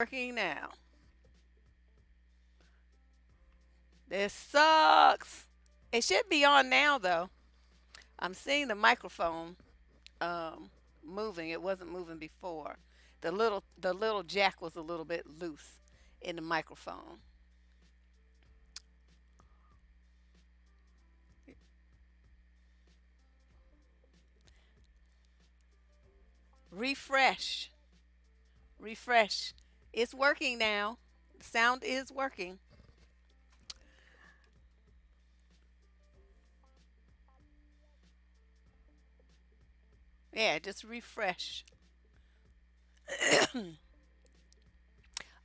Working now. This sucks. It should be on now though. I'm seeing the microphone um, moving. It wasn't moving before. The little the little jack was a little bit loose in the microphone. Refresh. Refresh. It's working now. Sound is working. Yeah, just refresh.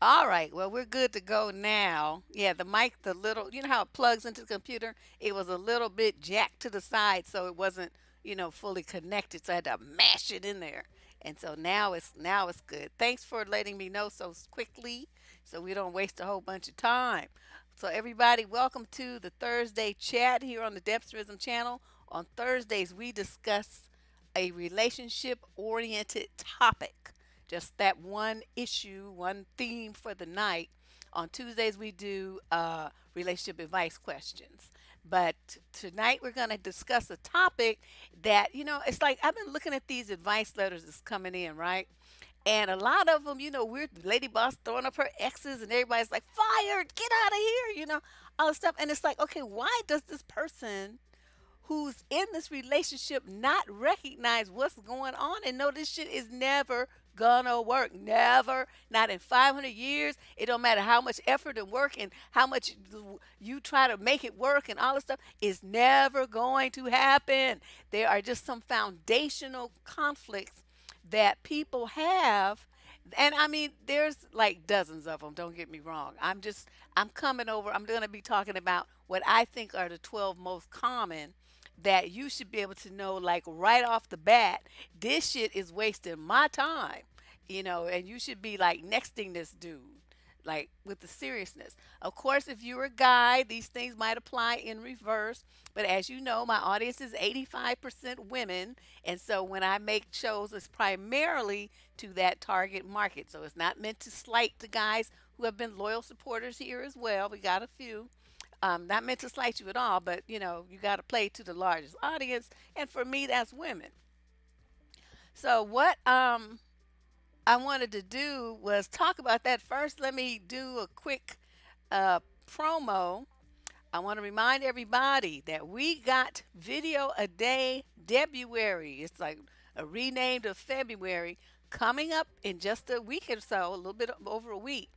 All right, well, we're good to go now. Yeah, the mic, the little, you know how it plugs into the computer? It was a little bit jacked to the side, so it wasn't, you know, fully connected. So I had to mash it in there. And so now it's now it's good. Thanks for letting me know so quickly so we don't waste a whole bunch of time. So everybody, welcome to the Thursday chat here on the Debsterism channel. On Thursdays, we discuss a relationship oriented topic just that one issue, one theme for the night. On Tuesdays, we do uh, relationship advice questions. But tonight, we're going to discuss a topic that, you know, it's like I've been looking at these advice letters that's coming in, right? And a lot of them, you know, we're lady boss throwing up her exes, and everybody's like, fired, get out of here, you know, all this stuff. And it's like, okay, why does this person who's in this relationship not recognize what's going on and know this shit is never gonna work. Never. Not in 500 years. It don't matter how much effort and work and how much you try to make it work and all this stuff. It's never going to happen. There are just some foundational conflicts that people have. And I mean, there's like dozens of them. Don't get me wrong. I'm just, I'm coming over. I'm going to be talking about what I think are the 12 most common that you should be able to know like right off the bat this shit is wasting my time you know and you should be like nexting this dude like with the seriousness. Of course if you're a guy these things might apply in reverse but as you know my audience is 85% women and so when i make shows it's primarily to that target market. So it's not meant to slight the guys who have been loyal supporters here as well. We got a few um, not meant to slight you at all, but you know, you got to play to the largest audience. And for me, that's women. So, what um, I wanted to do was talk about that first. Let me do a quick uh, promo. I want to remind everybody that we got Video a Day February. It's like a renamed of February coming up in just a week or so, a little bit over a week.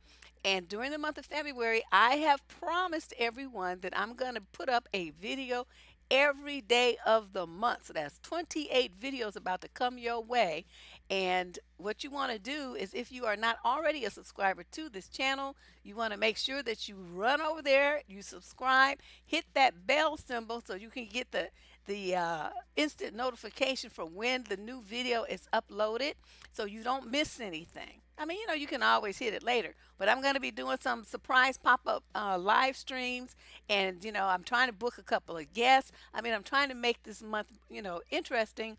And during the month of February, I have promised everyone that I'm going to put up a video every day of the month. So that's 28 videos about to come your way. And what you want to do is if you are not already a subscriber to this channel, you want to make sure that you run over there, you subscribe, hit that bell symbol so you can get the the uh, instant notification for when the new video is uploaded so you don't miss anything. I mean, you know, you can always hit it later, but I'm going to be doing some surprise pop up uh, live streams, and you know, I'm trying to book a couple of guests. I mean, I'm trying to make this month, you know, interesting.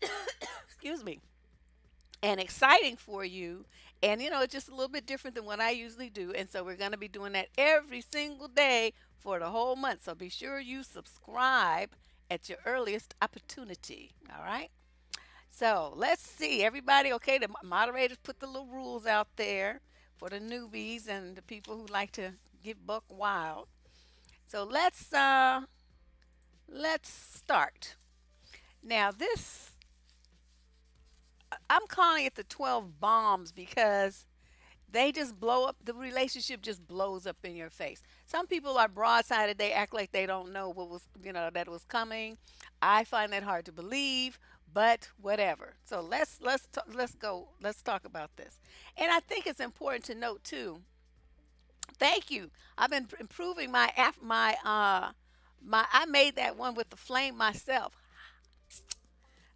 excuse me, and exciting for you. And you know, it's just a little bit different than what I usually do, and so we're going to be doing that every single day for the whole month. So be sure you subscribe at your earliest opportunity. All right. So let's see. Everybody, okay, the moderators put the little rules out there for the newbies and the people who like to get buck wild. So let's uh let's start. Now this I'm calling it the 12 bombs because they just blow up the relationship just blows up in your face some people are broadsided they act like they don't know what was you know that was coming i find that hard to believe but whatever. So let's let's let's go. Let's talk about this. And I think it's important to note too. Thank you. I've been improving my my uh my I made that one with the flame myself.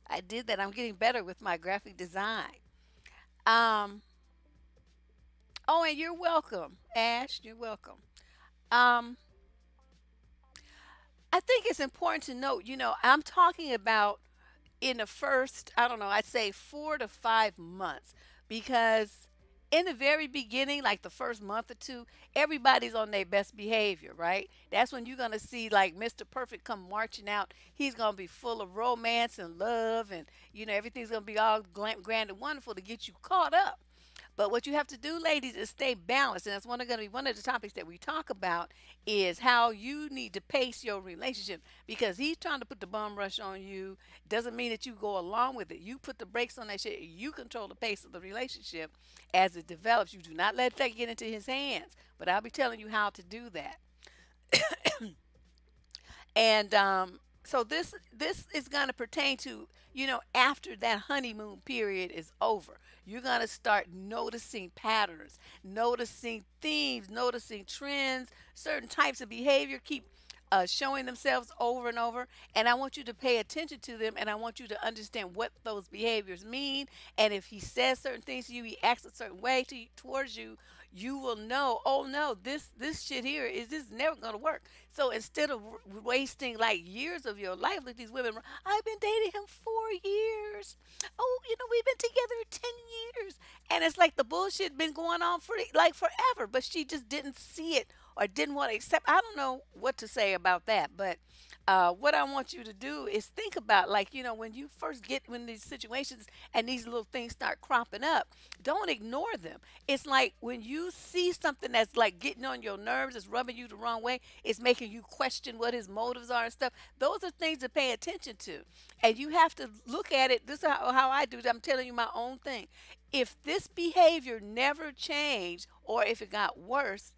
I did that. I'm getting better with my graphic design. Um Oh, and you're welcome, Ash. You're welcome. Um I think it's important to note, you know, I'm talking about in the first, I don't know, I'd say four to five months because in the very beginning, like the first month or two, everybody's on their best behavior, right? That's when you're gonna see like Mr. Perfect come marching out. He's gonna be full of romance and love, and you know everything's gonna be all grand and wonderful to get you caught up. But what you have to do, ladies, is stay balanced, and that's one of going to be one of the topics that we talk about is how you need to pace your relationship because he's trying to put the bum rush on you. Doesn't mean that you go along with it. You put the brakes on that shit. You control the pace of the relationship as it develops. You do not let that get into his hands. But I'll be telling you how to do that. And um, so this this is going to pertain to you know after that honeymoon period is over, you're going to start noticing patterns, noticing themes, noticing trends, certain types of behavior keep uh, showing themselves over and over. And I want you to pay attention to them and I want you to understand what those behaviors mean. And if he says certain things to you, he acts a certain way to, towards you, you will know, oh no, this this shit here is this never gonna work. So instead of wasting like years of your life with these women, I've been dating him four years. Oh, you know, we've been together ten years, and it's like the bullshit been going on for like forever. But she just didn't see it or didn't want to accept. I don't know what to say about that, but uh, what I want you to do is think about, like, you know, when you first get when these situations and these little things start cropping up, don't ignore them. It's like when you see something that's like getting on your nerves, it's rubbing you the wrong way, it's making you question what his motives are and stuff. Those are things to pay attention to. And you have to look at it. This is how, how I do it. I'm telling you my own thing. If this behavior never changed or if it got worse,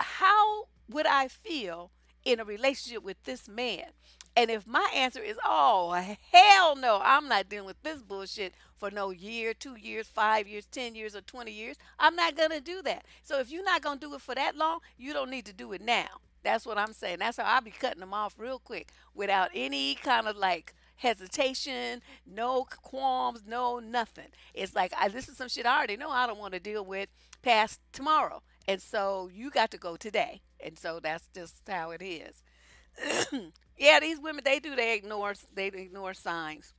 how would I feel in a relationship with this man? And if my answer is, oh, hell no, I'm not dealing with this bullshit for no year, two years, five years, 10 years, or 20 years, I'm not going to do that. So if you're not going to do it for that long, you don't need to do it now. That's what I'm saying. That's how I'll be cutting them off real quick without any kind of like hesitation, no qualms, no nothing. It's like, I, this is some shit I already know I don't want to deal with past tomorrow. And so you got to go today. And so that's just how it is. yeah, these women they do they ignore they ignore signs.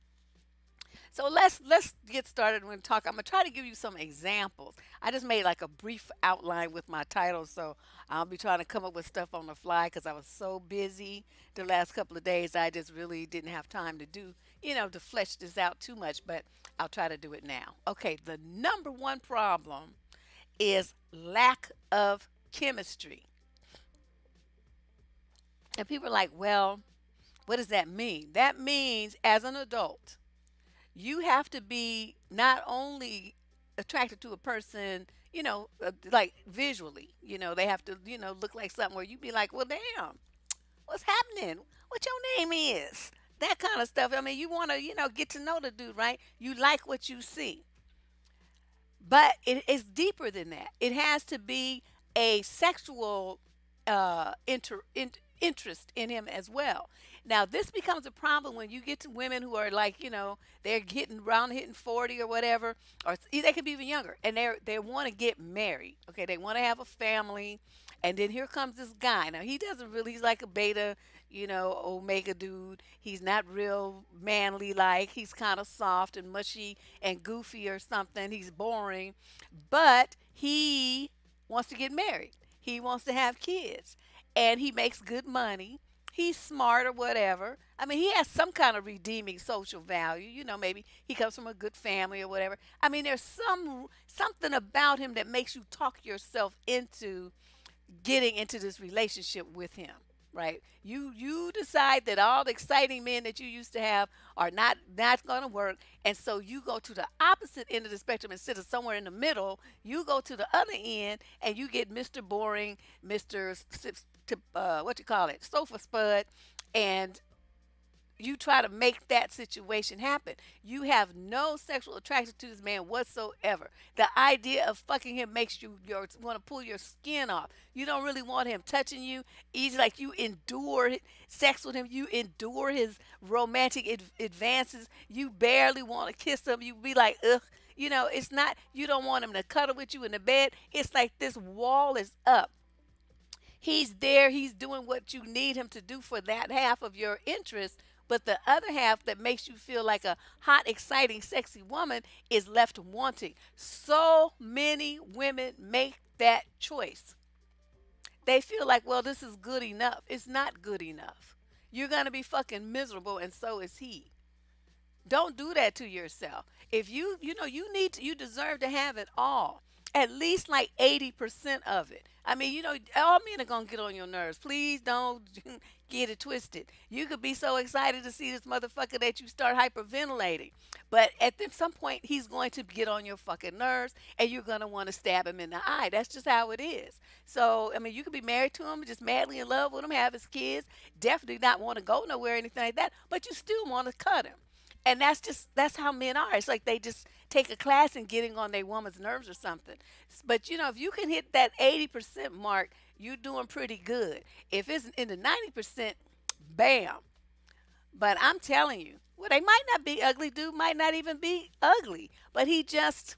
So let's let's get started when talk. I'm gonna try to give you some examples. I just made like a brief outline with my title, so I'll be trying to come up with stuff on the fly because I was so busy the last couple of days. I just really didn't have time to do, you know, to flesh this out too much. But I'll try to do it now. Okay, the number one problem is lack of chemistry. And people are like, well, what does that mean? That means as an adult, you have to be not only attracted to a person, you know, uh, like visually, you know, they have to, you know, look like something where you be like, well, damn, what's happening? What your name is? That kind of stuff. I mean, you want to, you know, get to know the dude, right? You like what you see. But it is deeper than that. It has to be a sexual uh, inter, in, interest in him as well. Now, this becomes a problem when you get to women who are like, you know, they're getting around hitting 40 or whatever, or they could be even younger, and they they want to get married. Okay, they want to have a family, and then here comes this guy. Now, he doesn't really, he's like a beta, you know, omega dude. He's not real manly like. He's kind of soft and mushy and goofy or something. He's boring, but he wants to get married. He wants to have kids and he makes good money. He's smart or whatever. I mean, he has some kind of redeeming social value. You know, maybe he comes from a good family or whatever. I mean, there's some something about him that makes you talk yourself into getting into this relationship with him right you you decide that all the exciting men that you used to have are not not going to work and so you go to the opposite end of the spectrum instead of somewhere in the middle you go to the other end and you get mr boring mr uh, what you call it sofa spud and you try to make that situation happen. You have no sexual attraction to this man whatsoever. The idea of fucking him makes you your, want to pull your skin off. You don't really want him touching you. He's like you endure sex with him. You endure his romantic ad- advances. You barely want to kiss him. You be like, ugh. You know, it's not, you don't want him to cuddle with you in the bed. It's like this wall is up. He's there. He's doing what you need him to do for that half of your interest But the other half that makes you feel like a hot, exciting, sexy woman is left wanting. So many women make that choice. They feel like, well, this is good enough. It's not good enough. You're going to be fucking miserable, and so is he. Don't do that to yourself. If you, you know, you need to, you deserve to have it all. At least like 80% of it. I mean, you know, all men are going to get on your nerves. Please don't get it twisted. You could be so excited to see this motherfucker that you start hyperventilating. But at some point, he's going to get on your fucking nerves and you're going to want to stab him in the eye. That's just how it is. So, I mean, you could be married to him, just madly in love with him, have his kids, definitely not want to go nowhere anything like that, but you still want to cut him and that's just that's how men are. It's like they just take a class in getting on their woman's nerves or something. But you know if you can hit that 80% mark you're doing pretty good. If it's in the 90% bam. But i'm telling you well they might not be ugly. Dude might not even be ugly. But he just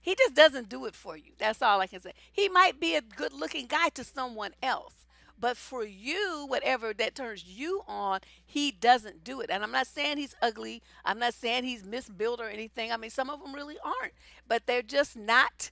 he just doesn't do it for you. That's all i can say. He might be a good looking guy to someone else but for you, whatever that turns you on, he doesn't do it. And I'm not saying he's ugly. I'm not saying he's misbuilt or anything. I mean, some of them really aren't, but they're just not.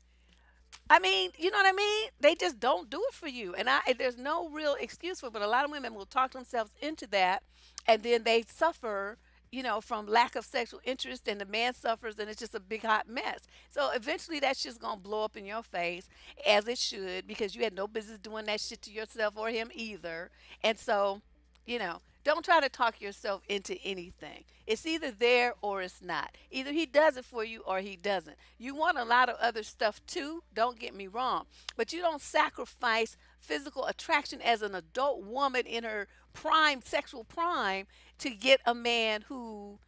I mean, you know what I mean? They just don't do it for you. And I there's no real excuse for it, but a lot of women will talk themselves into that and then they suffer you know, from lack of sexual interest, and the man suffers, and it's just a big hot mess. So eventually, that's just gonna blow up in your face, as it should, because you had no business doing that shit to yourself or him either. And so, you know, don't try to talk yourself into anything. It's either there or it's not. Either he does it for you or he doesn't. You want a lot of other stuff too, don't get me wrong, but you don't sacrifice physical attraction as an adult woman in her prime sexual prime to get a man who,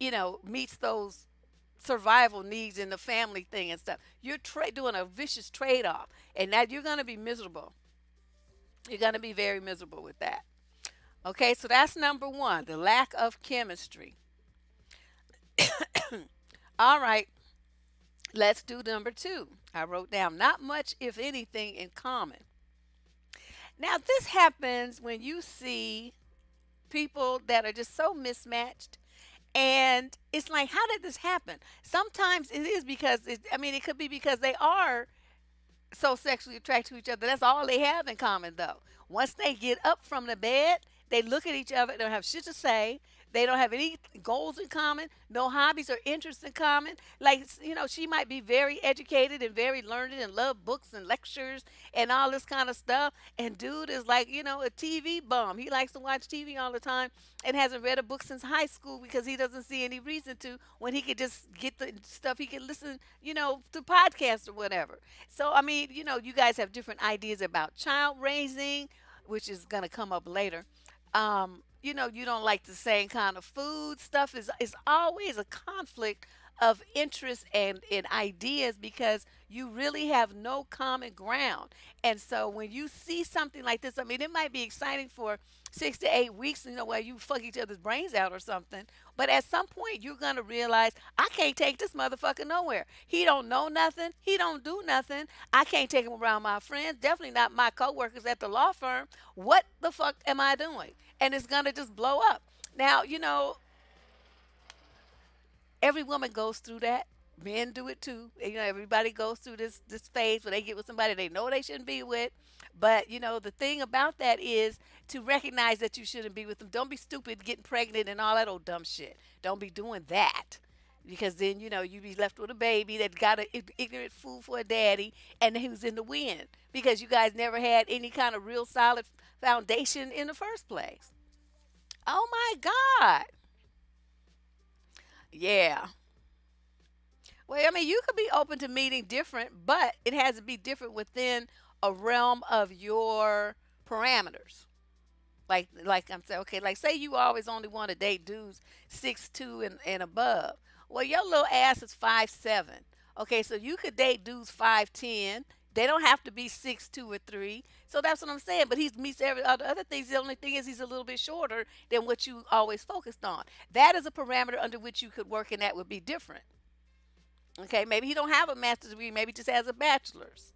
you know, meets those survival needs in the family thing and stuff. You're tra- doing a vicious trade off, and that you're going to be miserable. You're going to be very miserable with that. Okay, so that's number one the lack of chemistry. All right, let's do number two. I wrote down not much, if anything, in common. Now, this happens when you see people that are just so mismatched. And it's like, how did this happen? Sometimes it is because, it, I mean, it could be because they are so sexually attracted to each other. That's all they have in common, though. Once they get up from the bed, they look at each other, they don't have shit to say. They don't have any goals in common, no hobbies or interests in common. Like, you know, she might be very educated and very learned and love books and lectures and all this kind of stuff. And dude is like, you know, a TV bum. He likes to watch TV all the time and hasn't read a book since high school because he doesn't see any reason to when he could just get the stuff he can listen, you know, to podcasts or whatever. So, I mean, you know, you guys have different ideas about child raising, which is going to come up later. Um, you know you don't like the same kind of food stuff is is always a conflict of interest and, and ideas because you really have no common ground. And so when you see something like this, I mean, it might be exciting for six to eight weeks, you know, where you fuck each other's brains out or something. But at some point, you're gonna realize I can't take this motherfucker nowhere. He don't know nothing. He don't do nothing. I can't take him around my friends. Definitely not my coworkers at the law firm. What the fuck am I doing? And it's gonna just blow up. Now, you know, every woman goes through that. Men do it too. You know, everybody goes through this this phase where they get with somebody they know they shouldn't be with. But you know, the thing about that is to recognize that you shouldn't be with them. Don't be stupid getting pregnant and all that old dumb shit. Don't be doing that. Because then, you know, you be left with a baby that got an ignorant fool for a daddy and who's in the wind. Because you guys never had any kind of real solid foundation in the first place. Oh my God. Yeah. Well, I mean, you could be open to meeting different, but it has to be different within a realm of your parameters. Like, like I'm saying, okay, like say you always only want to date dudes six two and, and above. Well, your little ass is five seven. Okay, so you could date dudes five ten. They don't have to be six two or three. So that's what I'm saying. But he meets every other other things. The only thing is he's a little bit shorter than what you always focused on. That is a parameter under which you could work, and that would be different. Okay, maybe he don't have a master's degree. Maybe just has a bachelor's,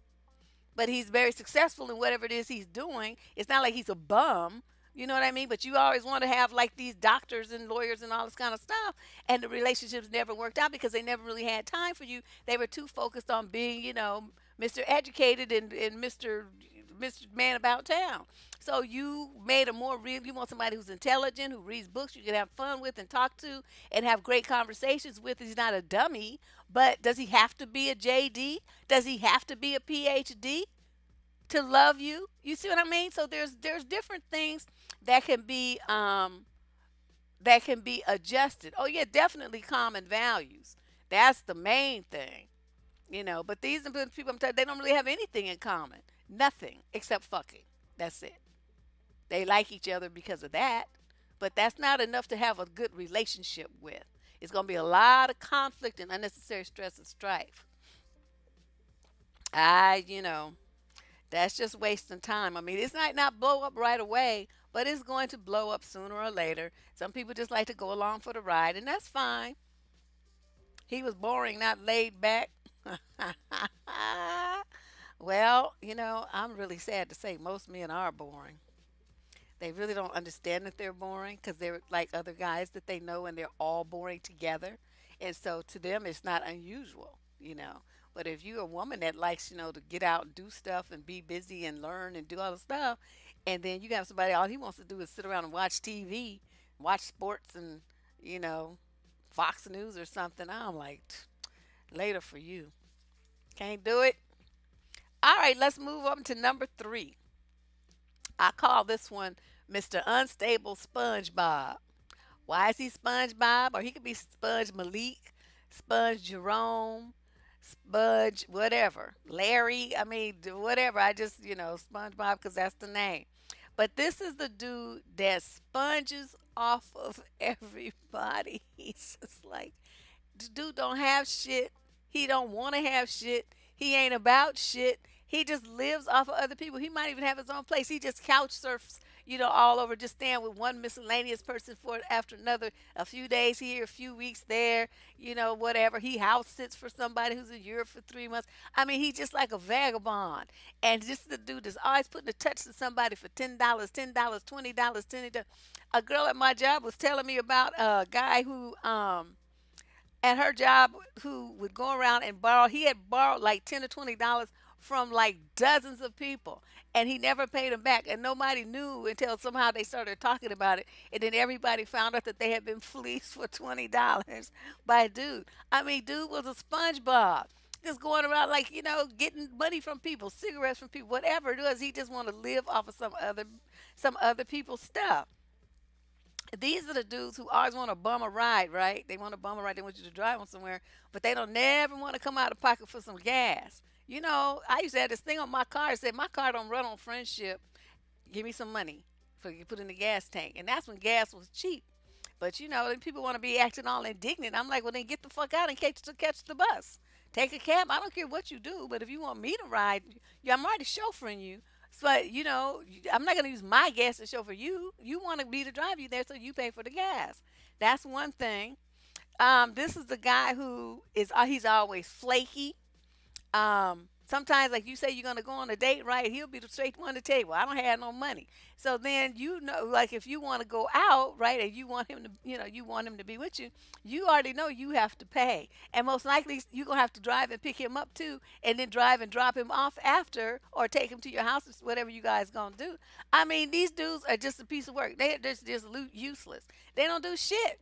but he's very successful in whatever it is he's doing. It's not like he's a bum. You know what I mean? But you always want to have like these doctors and lawyers and all this kind of stuff. And the relationships never worked out because they never really had time for you. They were too focused on being, you know, Mr. Educated and, and Mr. Mr. Man about town. So you made a more real. You want somebody who's intelligent, who reads books, you can have fun with and talk to, and have great conversations with. He's not a dummy, but does he have to be a JD? Does he have to be a PhD? to love you. You see what I mean? So there's there's different things that can be um that can be adjusted. Oh yeah, definitely common values. That's the main thing. You know, but these people I'm telling they don't really have anything in common. Nothing except fucking. That's it. They like each other because of that, but that's not enough to have a good relationship with. It's going to be a lot of conflict and unnecessary stress and strife. I, you know, that's just wasting time. I mean, it might not blow up right away, but it's going to blow up sooner or later. Some people just like to go along for the ride, and that's fine. He was boring, not laid back. well, you know, I'm really sad to say most men are boring. They really don't understand that they're boring because they're like other guys that they know and they're all boring together. And so to them, it's not unusual, you know. But if you're a woman that likes, you know, to get out and do stuff and be busy and learn and do all the stuff, and then you got somebody all he wants to do is sit around and watch TV, watch sports and, you know, Fox News or something, I'm like, later for you. Can't do it. All right, let's move on to number three. I call this one Mr. Unstable SpongeBob. Why is he SpongeBob? Or he could be Sponge Malik, Sponge Jerome, Sponge whatever. Larry, I mean, whatever. I just, you know, SpongeBob because that's the name. But this is the dude that sponges off of everybody. He's just like, the dude don't have shit. He don't want to have shit. He ain't about shit. He just lives off of other people. He might even have his own place. He just couch surfs you know, all over, just staying with one miscellaneous person for after another, a few days here, a few weeks there, you know, whatever. He house sits for somebody who's in Europe for three months. I mean, he's just like a vagabond. And just the dude is always putting a touch to somebody for $10, $10, $20, $20. A girl at my job was telling me about a guy who, um, at her job who would go around and borrow he had borrowed like 10 or 20 dollars from like dozens of people and he never paid them back and nobody knew until somehow they started talking about it and then everybody found out that they had been fleeced for $20 by dude. I mean dude was a spongebob just going around like you know getting money from people cigarettes from people whatever it was he just want to live off of some other some other people's stuff these are the dudes who always want to bum a ride, right? They want to bum a ride. They want you to drive them somewhere, but they don't never want to come out of pocket for some gas. You know, I used to have this thing on my car that said, my car don't run on friendship. Give me some money for you put in the gas tank. And that's when gas was cheap. But you know, people want to be acting all indignant. I'm like, well, then get the fuck out and catch the catch the bus. Take a cab. I don't care what you do, but if you want me to ride, yeah, I'm already chauffeuring you. So you know, I'm not gonna use my gas to show for you. You want me to drive you there, so you pay for the gas. That's one thing. Um, this is the guy who is uh, he's always flaky um, sometimes like you say you're going to go on a date right? He'll be the straight one to table i don't have no money. So then you know like if you want to go out right and you want him to you know you want him to be with you you already know you have to pay. And most likely you're to have to drive and pick him up too and then drive and drop him off after or take him to your house whatever you guys going to do. I mean these dudes are just a piece of work. They're just, just useless. They don't do shit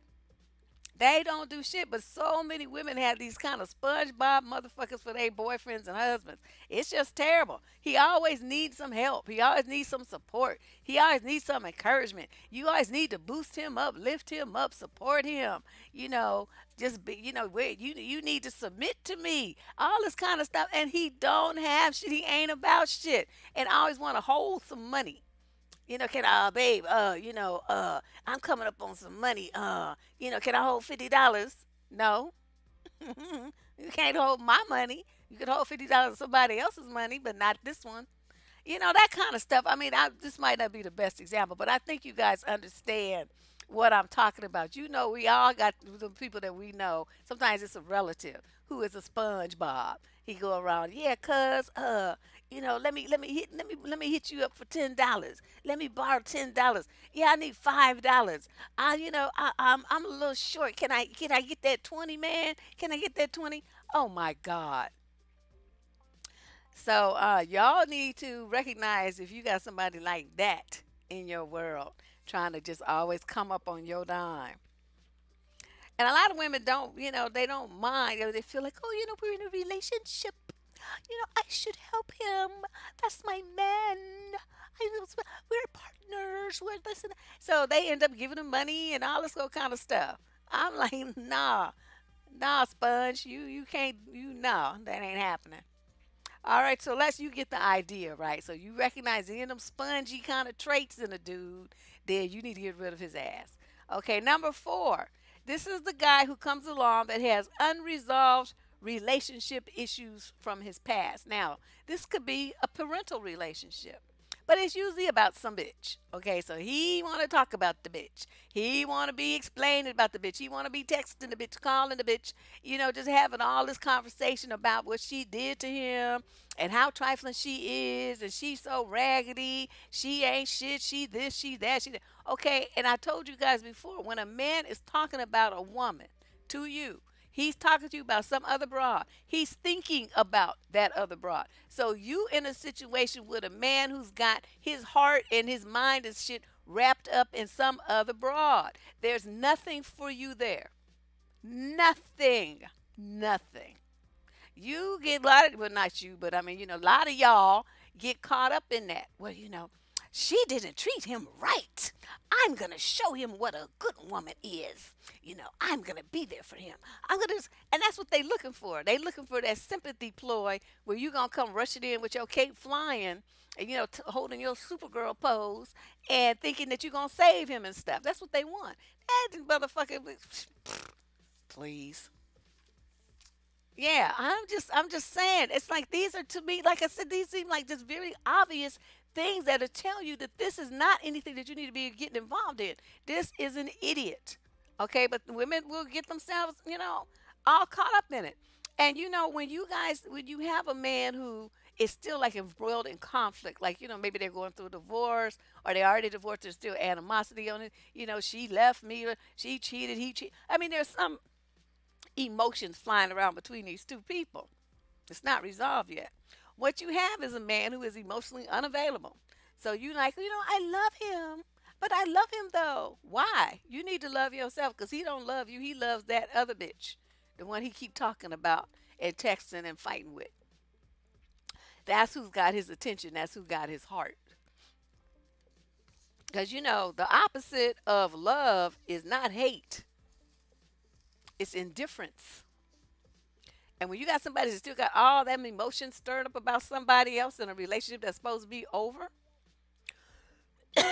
they don't do shit, but so many women have these kind of SpongeBob motherfuckers for their boyfriends and husbands. It's just terrible. He always needs some help. He always needs some support. He always needs some encouragement. You always need to boost him up, lift him up, support him. You know, just be, you know, where you you need to submit to me. All this kind of stuff, and he don't have shit. He ain't about shit, and I always want to hold some money you know, can I, uh, babe, uh, you know, uh, I'm coming up on some money. Uh, you know, can I hold fifty dollars? No, you can't hold my money. You can hold fifty dollars of somebody else's money, but not this one. You know that kind of stuff. I mean, I, this might not be the best example, but I think you guys understand what I'm talking about. You know, we all got the people that we know. Sometimes it's a relative who is a SpongeBob. He go around, yeah, cuz, uh, you know, let me let me hit let me let me hit you up for ten dollars. Let me borrow ten dollars. Yeah, I need five dollars. I, you know, I, I'm I'm a little short. Can I can I get that twenty, man? Can I get that twenty? Oh my God. So uh, y'all need to recognize if you got somebody like that in your world, trying to just always come up on your dime. And a lot of women don't, you know, they don't mind. They feel like, oh, you know, we're in a relationship. You know, I should help him. That's my man. I, we're partners. We're this and that. So they end up giving him money and all this kind of stuff. I'm like, nah, nah, sponge. You you can't. You no, that ain't happening. All right, so let's you get the idea, right? So you recognize any of them spongy kind of traits in a dude, then you need to get rid of his ass. Okay, number four. This is the guy who comes along that has unresolved relationship issues from his past. Now, this could be a parental relationship. But it's usually about some bitch. Okay, so he want to talk about the bitch. He want to be explaining about the bitch. He want to be texting the bitch, calling the bitch. You know, just having all this conversation about what she did to him and how trifling she is, and she's so raggedy. She ain't shit. She this. She that. She that. Okay, and I told you guys before when a man is talking about a woman to you He's talking to you about some other broad. He's thinking about that other broad. So you in a situation with a man who's got his heart and his mind and shit wrapped up in some other broad. There's nothing for you there. Nothing. Nothing. You get a lot of well not you, but I mean, you know, a lot of y'all get caught up in that. Well, you know, she didn't treat him right. I'm going to show him what a good woman is. You know, I'm going to be there for him. I'm going to, and that's what they looking for. They looking for that sympathy ploy where you going to come rushing in with your cape flying and, you know, holding your Supergirl pose and thinking that you're going to save him and stuff. That's what they want. That motherfucker, please. Yeah, I'm just I'm just saying. It's like these are to me, like I said, these seem like just very obvious things that'll tell you that this is not anything that you need to be getting involved in. This is an idiot. Okay, but women will get themselves, you know, all caught up in it. And you know, when you guys when you have a man who is still like embroiled in conflict, like, you know, maybe they're going through a divorce or they already divorced, there's still animosity on it. You know, she left me, she cheated, he cheated. I mean, there's some emotions flying around between these two people. It's not resolved yet. What you have is a man who is emotionally unavailable. So you like, you know, I love him, but I love him though. Why? You need to love yourself because he don't love you. He loves that other bitch, the one he keep talking about and texting and fighting with. That's who's got his attention. That's who got his heart. Because you know, the opposite of love is not hate, it's indifference. And when you got somebody that still got all them emotions stirred up about somebody else in a relationship that's supposed to be over,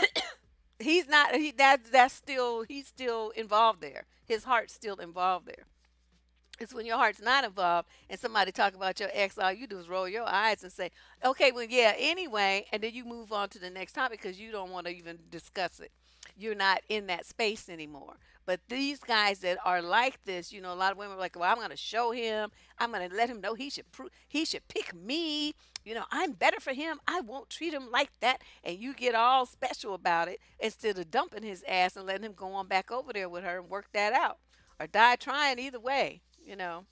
he's not he that that's still he's still involved there. His heart's still involved there. It's when your heart's not involved and somebody talk about your ex, all you do is roll your eyes and say, okay, well, yeah, anyway, and then you move on to the next topic because you don't want to even discuss it. You're not in that space anymore. But these guys that are like this, you know, a lot of women are like, well, I'm going to show him. I'm going to let him know he should pro- he should pick me. You know, I'm better for him. I won't treat him like that. And you get all special about it instead of dumping his ass and letting him go on back over there with her and work that out or die trying either way you know.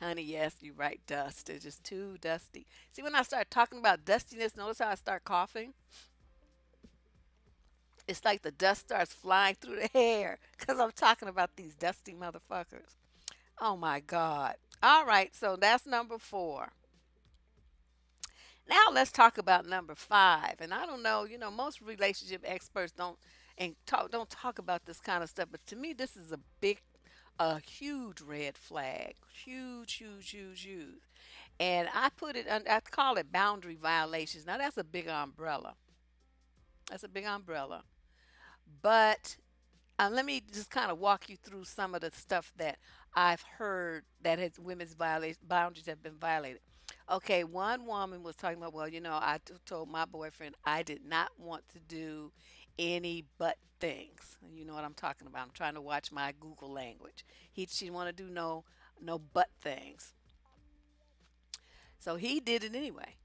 Honey, yes, you're right, dust. It's just too dusty. See, when I start talking about dustiness, notice how I start coughing? It's like the dust starts flying through the hair because I'm talking about these dusty motherfuckers. Oh my God. All right, so that's number four. Now let's talk about number five. And I don't know, you know, most relationship experts don't and talk don't talk about this kind of stuff, but to me this is a big a huge red flag. Huge, huge, huge, huge. And I put it, under I call it boundary violations. Now, that's a big umbrella. That's a big umbrella. But uh, let me just kind of walk you through some of the stuff that I've heard that has women's boundaries have been violated. Okay, one woman was talking about, well, you know, I t- told my boyfriend I did not want to do any butt things. You know what I'm talking about. I'm trying to watch my Google language. He she want to do no no butt things. So he did it anyway.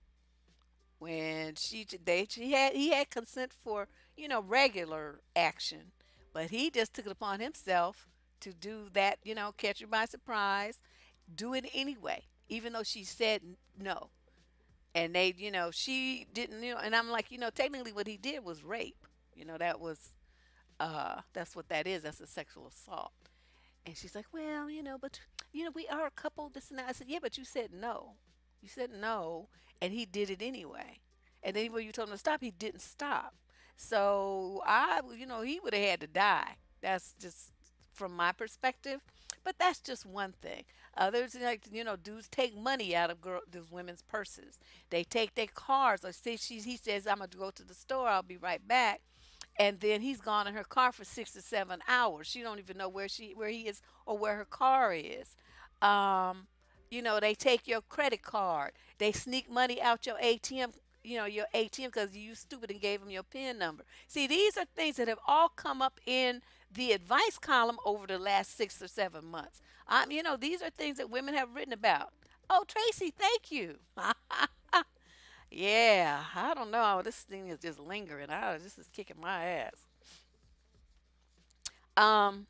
When she they she had he had consent for, you know, regular action, but he just took it upon himself to do that, you know, catch her by surprise, do it anyway, even though she said no. And they, you know, she didn't, you know, and I'm like, you know, technically what he did was rape. You know, that was uh that's what that is. That's a sexual assault. And she's like, Well, you know, but you know, we are a couple, this and that. I said, Yeah, but you said no. You said no, and he did it anyway. And then when you told him to stop, he didn't stop. So I, you know, he would have had to die. That's just from my perspective. But that's just one thing. Others, like you know, dudes take money out of girl, these women's purses. They take their cars. Or say she, he says, "I'm gonna go to the store. I'll be right back." and then he's gone in her car for six to seven hours. She don't even know where she where he is or where her car is. Um, you know, they take your credit card. They sneak money out your ATM. You know, your ATM because you stupid and gave them your PIN number. See, these are things that have all come up in the advice column over the last six or seven months. Um, you know, these are things that women have written about. Oh, Tracy, thank you. Yeah, I don't know. This thing is just lingering. I this is kicking my ass. Um,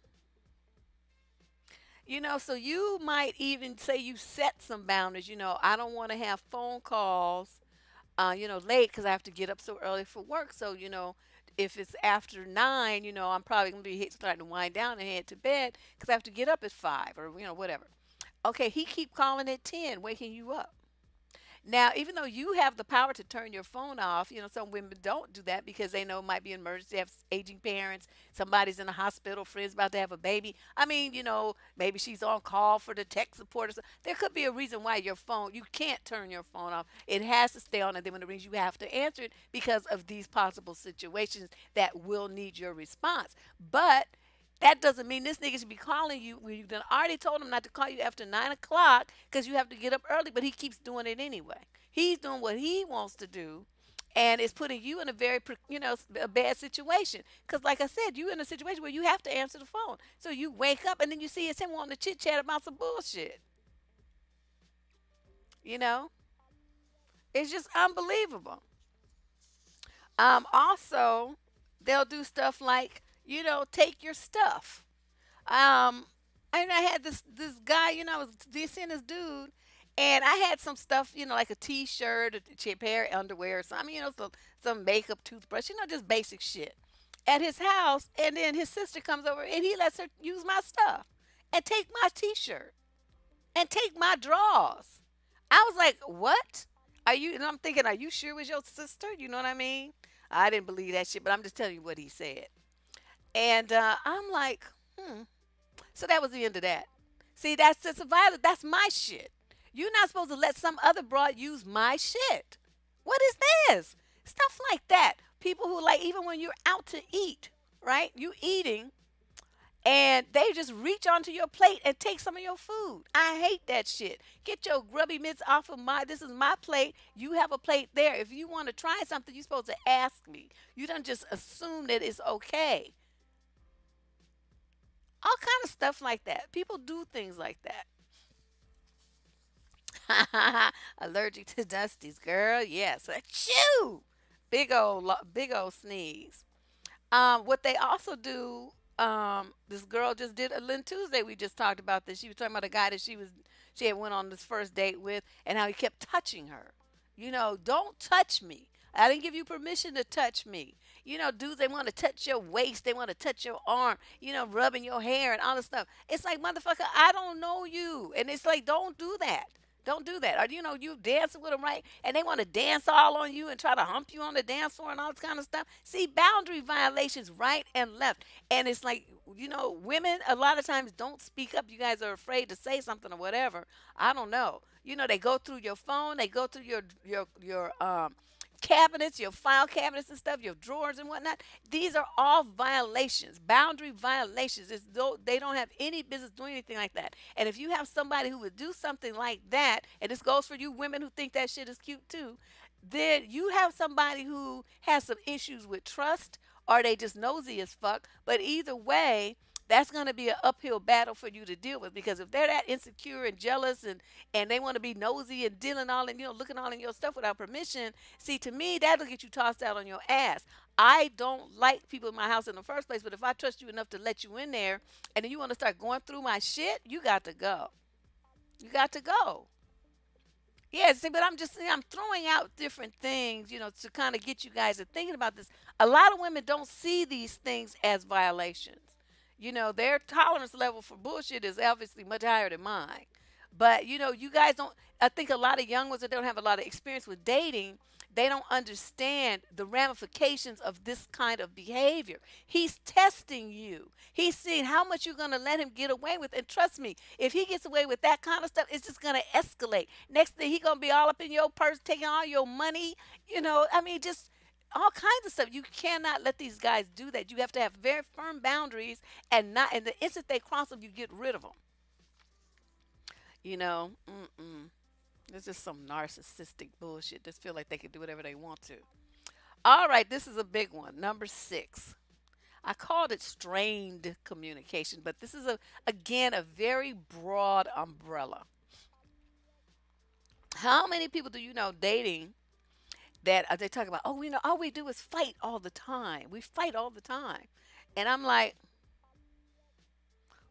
you know, so you might even say you set some boundaries. You know, I don't want to have phone calls, uh, you know, late because I have to get up so early for work. So, you know, if it's after nine, you know, I'm probably gonna be starting to wind down and head to bed because I have to get up at five or you know whatever. Okay, he keep calling at ten, waking you up. Now, even though you have the power to turn your phone off, you know, some women don't do that because they know it might be an emergency, have aging parents, somebody's in the hospital, friends about to have a baby. I mean, you know, maybe she's on call for the tech support or something. There could be a reason why your phone, you can't turn your phone off. It has to stay on, and then when it rings, you have to answer it because of these possible situations that will need your response. But that doesn't mean this nigga should be calling you when you done already told him not to call you after nine o'clock because you have to get up early, but he keeps doing it anyway. He's doing what he wants to do, and it's putting you in a very, you know, a bad situation. Because, like I said, you're in a situation where you have to answer the phone. So you wake up and then you see it's him wanting to chit chat about some bullshit. You know, it's just unbelievable. Um, also, they'll do stuff like, you know, take your stuff. Um, and I had this this guy, you know, I was seeing this dude, and I had some stuff, you know, like a T-shirt, a pair of underwear, or something, you know, some some makeup, toothbrush, you know, just basic shit, at his house. And then his sister comes over, and he lets her use my stuff, and take my T-shirt, and take my drawers. I was like, what? Are you? And I'm thinking, are you sure it was your sister? You know what I mean? I didn't believe that shit, but I'm just telling you what he said. And uh, I'm like, hmm. So that was the end of that. See, that's a violence. That's my shit. You're not supposed to let some other broad use my shit. What is this? Stuff like that. People who like, even when you're out to eat, right? You eating and they just reach onto your plate and take some of your food. I hate that shit. Get your grubby mitts off of my. This is my plate. You have a plate there. If you want to try something, you're supposed to ask me. You don't just assume that it's okay. All kind of stuff like that. People do things like that. Allergic to dusties, girl. Yes. Achoo! Big old, big old sneeze. Um, what they also do, um, this girl just did a Lynn Tuesday. We just talked about this. She was talking about a guy that she was she had went on this first date with, and how he kept touching her. You know, don't touch me. I didn't give you permission to touch me. You know, dudes they want to touch your waist, they want to touch your arm. You know, rubbing your hair and all this stuff. It's like motherfucker, I don't know you, and it's like don't do that. Don't do that. Or you know, you dancing with them, right? And they want to dance all on you and try to hump you on the dance floor and all this kind of stuff. See, boundary violations right and left. And it's like, you know, women a lot of times don't speak up. You guys are afraid to say something or whatever. I don't know. You know, they go through your phone, they go through your your your um cabinets, your file cabinets and stuff, your drawers and whatnot. These are all violations, boundary violations. It's though they don't have any business doing anything like that. And if you have somebody who would do something like that, and this goes for you women who think that shit is cute too, then you have somebody who has some issues with trust or they just nosy as fuck. But either way, that's going to be an uphill battle for you to deal with because if they're that insecure and jealous and and they want to be nosy and dealing all and you know looking all in your stuff without permission see to me that'll get you tossed out on your ass i don't like people in my house in the first place but if i trust you enough to let you in there and then you want to start going through my shit you got to go you got to go yeah, see, but I'm just I'm throwing out different things, you know, to kind of get you guys to thinking about this. A lot of women don't see these things as violations. You know, their tolerance level for bullshit is obviously much higher than mine. But you know, you guys don't. I think a lot of young ones that don't have a lot of experience with dating, they don't understand the ramifications of this kind of behavior. He's testing you. He's seeing how much you're going to let him get away with. And trust me, if he gets away with that kind of stuff, it's just going to escalate. Next thing, he going to be all up in your purse, taking all your money. You know, I mean, just all kinds of stuff. You cannot let these guys do that. You have to have very firm boundaries, and not. And the instant they cross them, you get rid of them. You know, mm-mm. It's just some narcissistic bullshit. Just feel like they can do whatever they want to. All right, this is a big one. Number six. I called it strained communication, but this is a again a very broad umbrella. How many people do you know dating that uh, they talk about? Oh, you know, all we do is fight all the time. We fight all the time, and I'm like,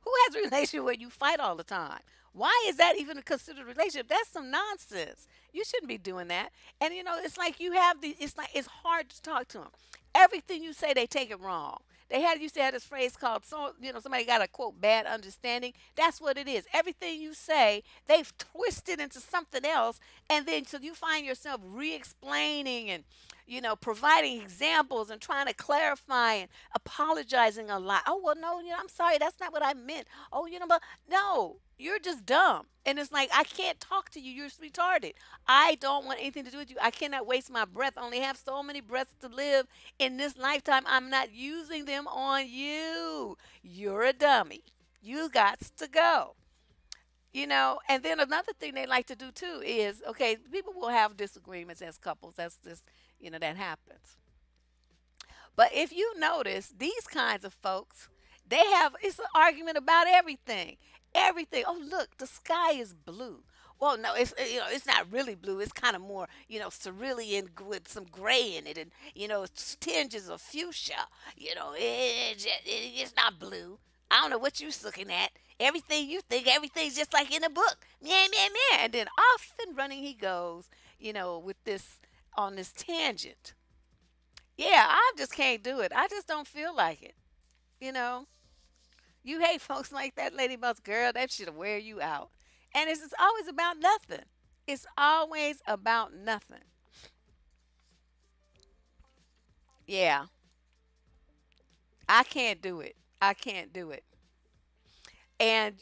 who has a relationship where you fight all the time? Why is that even a considered relationship? That's some nonsense. You shouldn't be doing that. And you know, it's like you have the. It's like it's hard to talk to them. Everything you say, they take it wrong. They had used to have this phrase called so you know somebody got a quote bad understanding. That's what it is. Everything you say, they've twisted into something else, and then so you find yourself re-explaining and you know providing examples and trying to clarify and apologizing a lot. Oh well, no, you know I'm sorry, that's not what I meant. Oh, you know, but no, you're just dumb. And it's like, I can't talk to you. You're retarded. I don't want anything to do with you. I cannot waste my breath. I only have so many breaths to live in this lifetime. I'm not using them on you. You're a dummy. You got to go. You know, and then another thing they like to do too is okay, people will have disagreements as couples. That's just, you know, that happens. But if you notice, these kinds of folks, they have it's an argument about everything everything. Oh, look, the sky is blue. Well, no, it's you know it's not really blue. It's kind of more you know cerulean with some gray in it, and you know tinges of fuchsia. You know, it, it, it's not blue. I don't know what you're looking at. Everything you think, everything's just like in a book. Yeah, yeah, yeah. And then off and running he goes. You know, with this on this tangent. Yeah, I just can't do it. I just don't feel like it. You know. You hate folks like that, Lady Boss girl. That should wear you out. And it's, it's always about nothing. It's always about nothing. Yeah. I can't do it. I can't do it. And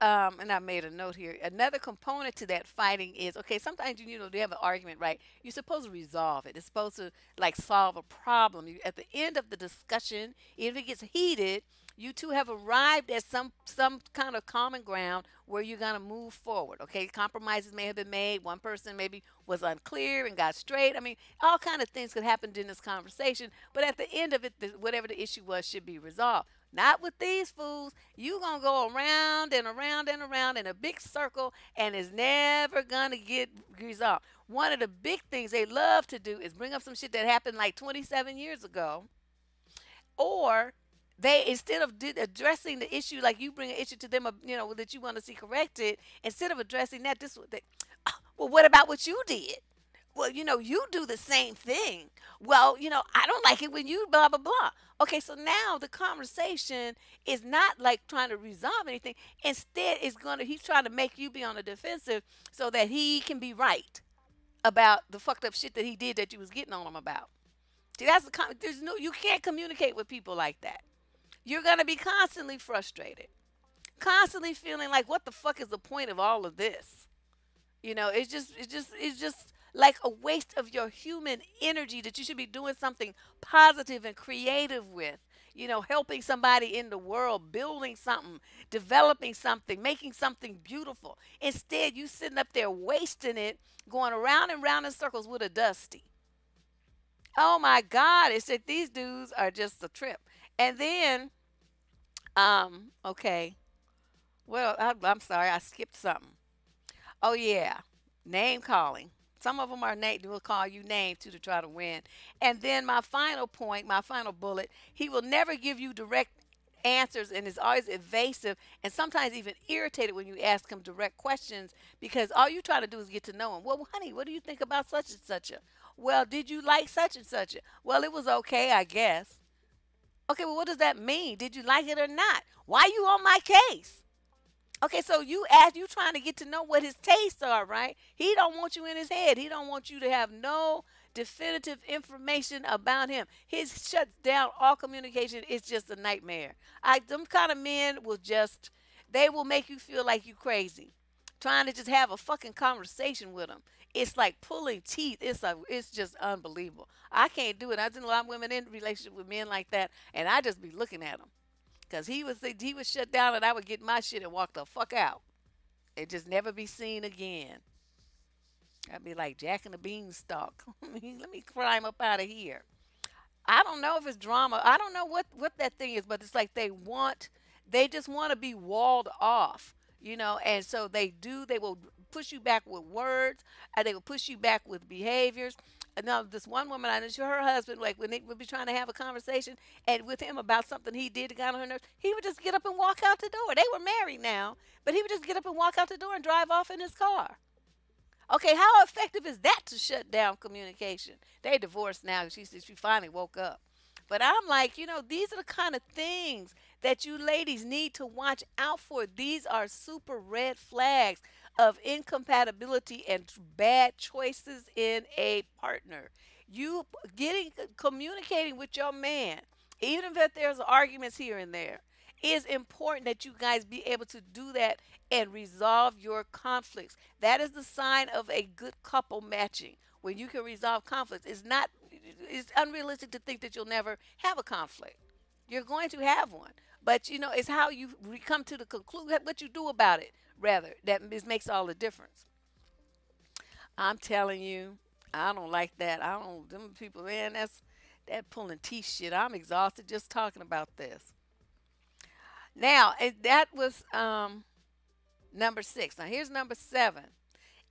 um, and I made a note here. Another component to that fighting is okay. Sometimes you know you have an argument, right? You're supposed to resolve it. It's supposed to like solve a problem. You, at the end of the discussion, if it gets heated, you two have arrived at some some kind of common ground where you're going to move forward okay? Compromises may have been made one person maybe was unclear and got straight. I mean all kind of things could happen in this conversation but at the end of it whatever the issue was should be resolved. Not with these fools. You're gonna go around and around and around in a big circle and it's never gonna get resolved. One of the big things they love to do is bring up some shit that happened like 27 years ago or they instead of addressing the issue like you bring an issue to them, you know, that you want to see corrected, instead of addressing that, this they, oh, well, what about what you did? Well, you know, you do the same thing. Well, you know, I don't like it when you blah blah blah. Okay, so now the conversation is not like trying to resolve anything. Instead, it's gonna he's trying to make you be on the defensive so that he can be right about the fucked up shit that he did that you was getting on him about. See, that's the there's no you can't communicate with people like that you're going to be constantly frustrated, constantly feeling like, what the fuck is the point of all of this? You know, it's just, it's just, it's just like a waste of your human energy that you should be doing something positive and creative with. You know, helping somebody in the world, building something, developing something, making something beautiful. Instead, you sitting up there wasting it, going around and round in circles with a dusty. Oh my God! It's that these dudes are just a trip. And then, um, okay. Well, I, I'm sorry, I skipped something. Oh yeah, name calling. Some of them are name will call you names too to try to win. And then my final point, my final bullet, he will never give you direct answers and is always evasive and sometimes even irritated when you ask him direct questions because all you try to do is get to know him. Well, honey, what do you think about such and such a? Well, did you like such and such a? Well, it was okay, I guess. Okay, well, what does that mean? Did you like it or not? Why you on my case? Okay, so you ask you trying to get to know what his tastes are, right? He don't want you in his head. He don't want you to have no definitive information about him. He shuts down all communication. It's just a nightmare. I them kind of men will just they will make you feel like you crazy. Trying to just have a fucking conversation with them. It's like pulling teeth. It's like it's just unbelievable. I can't do it. I've seen a lot of women in relationship with men like that, and I just be looking at them. Cause he was he was shut down, and I would get my shit and walk the fuck out. and just never be seen again. I'd be like Jack and the Beanstalk. Let me climb up out of here. I don't know if it's drama. I don't know what what that thing is, but it's like they want they just want to be walled off, you know, and so they do they will push you back with words and they will push you back with behaviors. And now this one woman I know she- her husband like when they would be trying to have a conversation and with him about something he did to got on her nerves, he would just get up and walk out the door. They were married now, but he would just get up and walk out the door and drive off in his car. Okay, how effective is that to shut down communication? They divorced now. She said she finally woke up. But I'm like, you know, these are the kind of things that you ladies need to watch out for. These are super red flags of incompatibility and bad choices in a partner. You getting communicating with your man, even if there's arguments here and there, is important that you guys be able to do that and resolve your conflicts. That is the sign of a good couple matching. When you can resolve conflicts, it's not it's unrealistic to think that you'll never have a conflict. You're going to have one, but you know it's how you come to the conclusion, what you do about it, rather that makes all the difference. I'm telling you, I don't like that. I don't them people, man. That's that pulling teeth shit. I'm exhausted just talking about this. Now, that was um number six. Now here's number seven.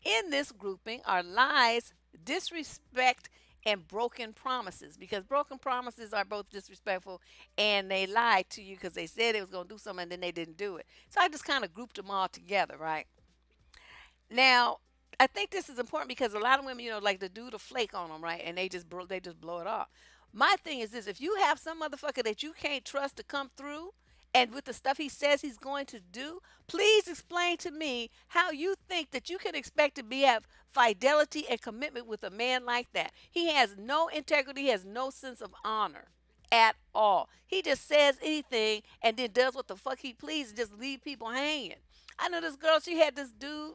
In this grouping are lies, disrespect, and broken promises because broken promises are both disrespectful and they lied to you because they said they was going to do something and then they didn't do it. So I just kind of grouped them all together, right? Now, I think this is important because a lot of women, you know, like to do the flake on them, right? And they just they just blow it off. My thing is this: if you have some motherfucker that you can't trust to come through, and with the stuff he says he's going to do, please explain to me how you think that you can expect to be have fidelity and commitment with a man like that. He has no integrity, he has no sense of honor at all. He just says anything and then does what the fuck he pleases, just leave people hanging. I know this girl, she had this dude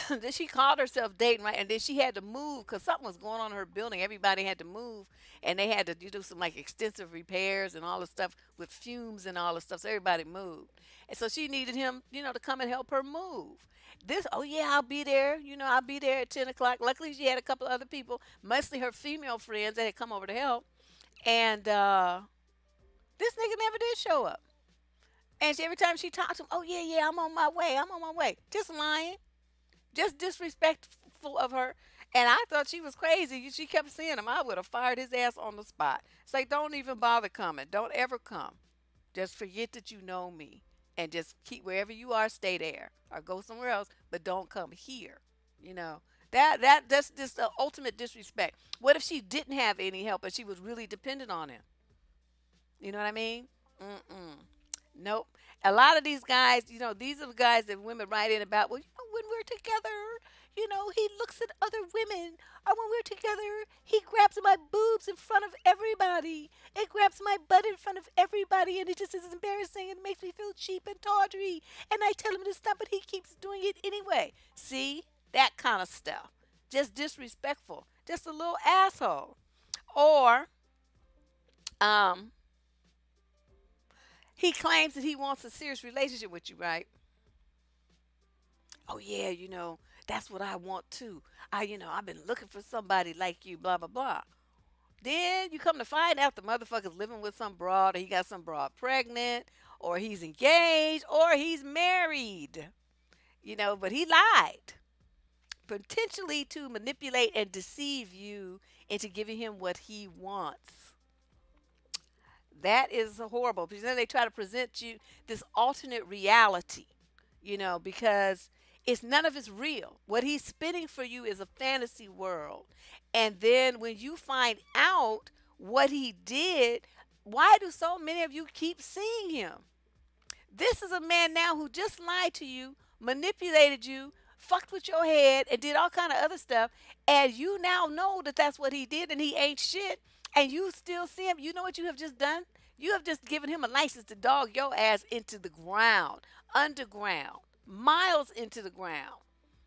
then she called herself dating, right? And then she had to move because something was going on in her building. Everybody had to move, and they had to do some like extensive repairs and all the stuff with fumes and all the stuff. So everybody moved, and so she needed him, you know, to come and help her move. This, oh yeah, I'll be there. You know, I'll be there at ten o'clock. Luckily, she had a couple of other people, mostly her female friends, that had come over to help. And uh, this nigga never did show up. And she, every time she talked to him, oh yeah, yeah, I'm on my way. I'm on my way. Just lying just disrespectful of her. And I thought she was crazy. She kept seeing him. I would have fired his ass on the spot. Say, like, don't even bother coming. Don't ever come. Just forget that you know me and just keep wherever you are, stay there or go somewhere else, but don't come here. You know, that, that, that's just the ultimate disrespect. What if she didn't have any help and she was really dependent on him? You know what I mean? Mm-mm. Nope. A lot of these guys, you know, these are the guys that women write in about. Well, you know, when we're together, you know, he looks at other women. Or when we're together, he grabs my boobs in front of everybody. It grabs my butt in front of everybody, and it just is embarrassing and makes me feel cheap and tawdry. And I tell him to stop, but he keeps doing it anyway. See? That kind of stuff. Just disrespectful. Just a little asshole. Or, um, he claims that he wants a serious relationship with you, right? Oh yeah, you know, that's what I want too. I, you know, I've been looking for somebody like you, blah blah blah. Then you come to find out the motherfucker's living with some broad, or he got some broad pregnant, or he's engaged, or he's married. You know, but he lied, potentially to manipulate and deceive you into giving him what he wants. That is horrible because then they try to present you this alternate reality, you know, because it's none of it's real. What he's spinning for you is a fantasy world. And then when you find out what he did, why do so many of you keep seeing him? This is a man now who just lied to you, manipulated you, fucked with your head, and did all kind of other stuff. And you now know that that's what he did, and he ain't shit. And you still see him. You know what you have just done? You have just given him a license to dog your ass into the ground, underground, miles into the ground,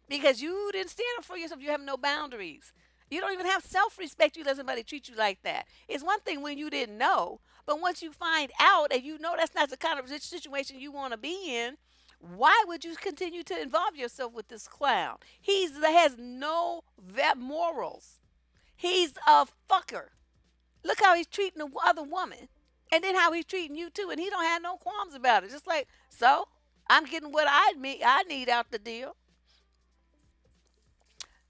because you didn't stand up for yourself. You have no boundaries. You don't even have self respect. You let somebody treat you like that. It's one thing when you didn't know, but once you find out and you know that's not the kind of situation you want to be in, why would you continue to involve yourself with this clown? He's has no morals. He's a fucker. Look how he's treating the other woman, and then how he's treating you too, and he don't have no qualms about it. Just like so, I'm getting what I me I need out the deal.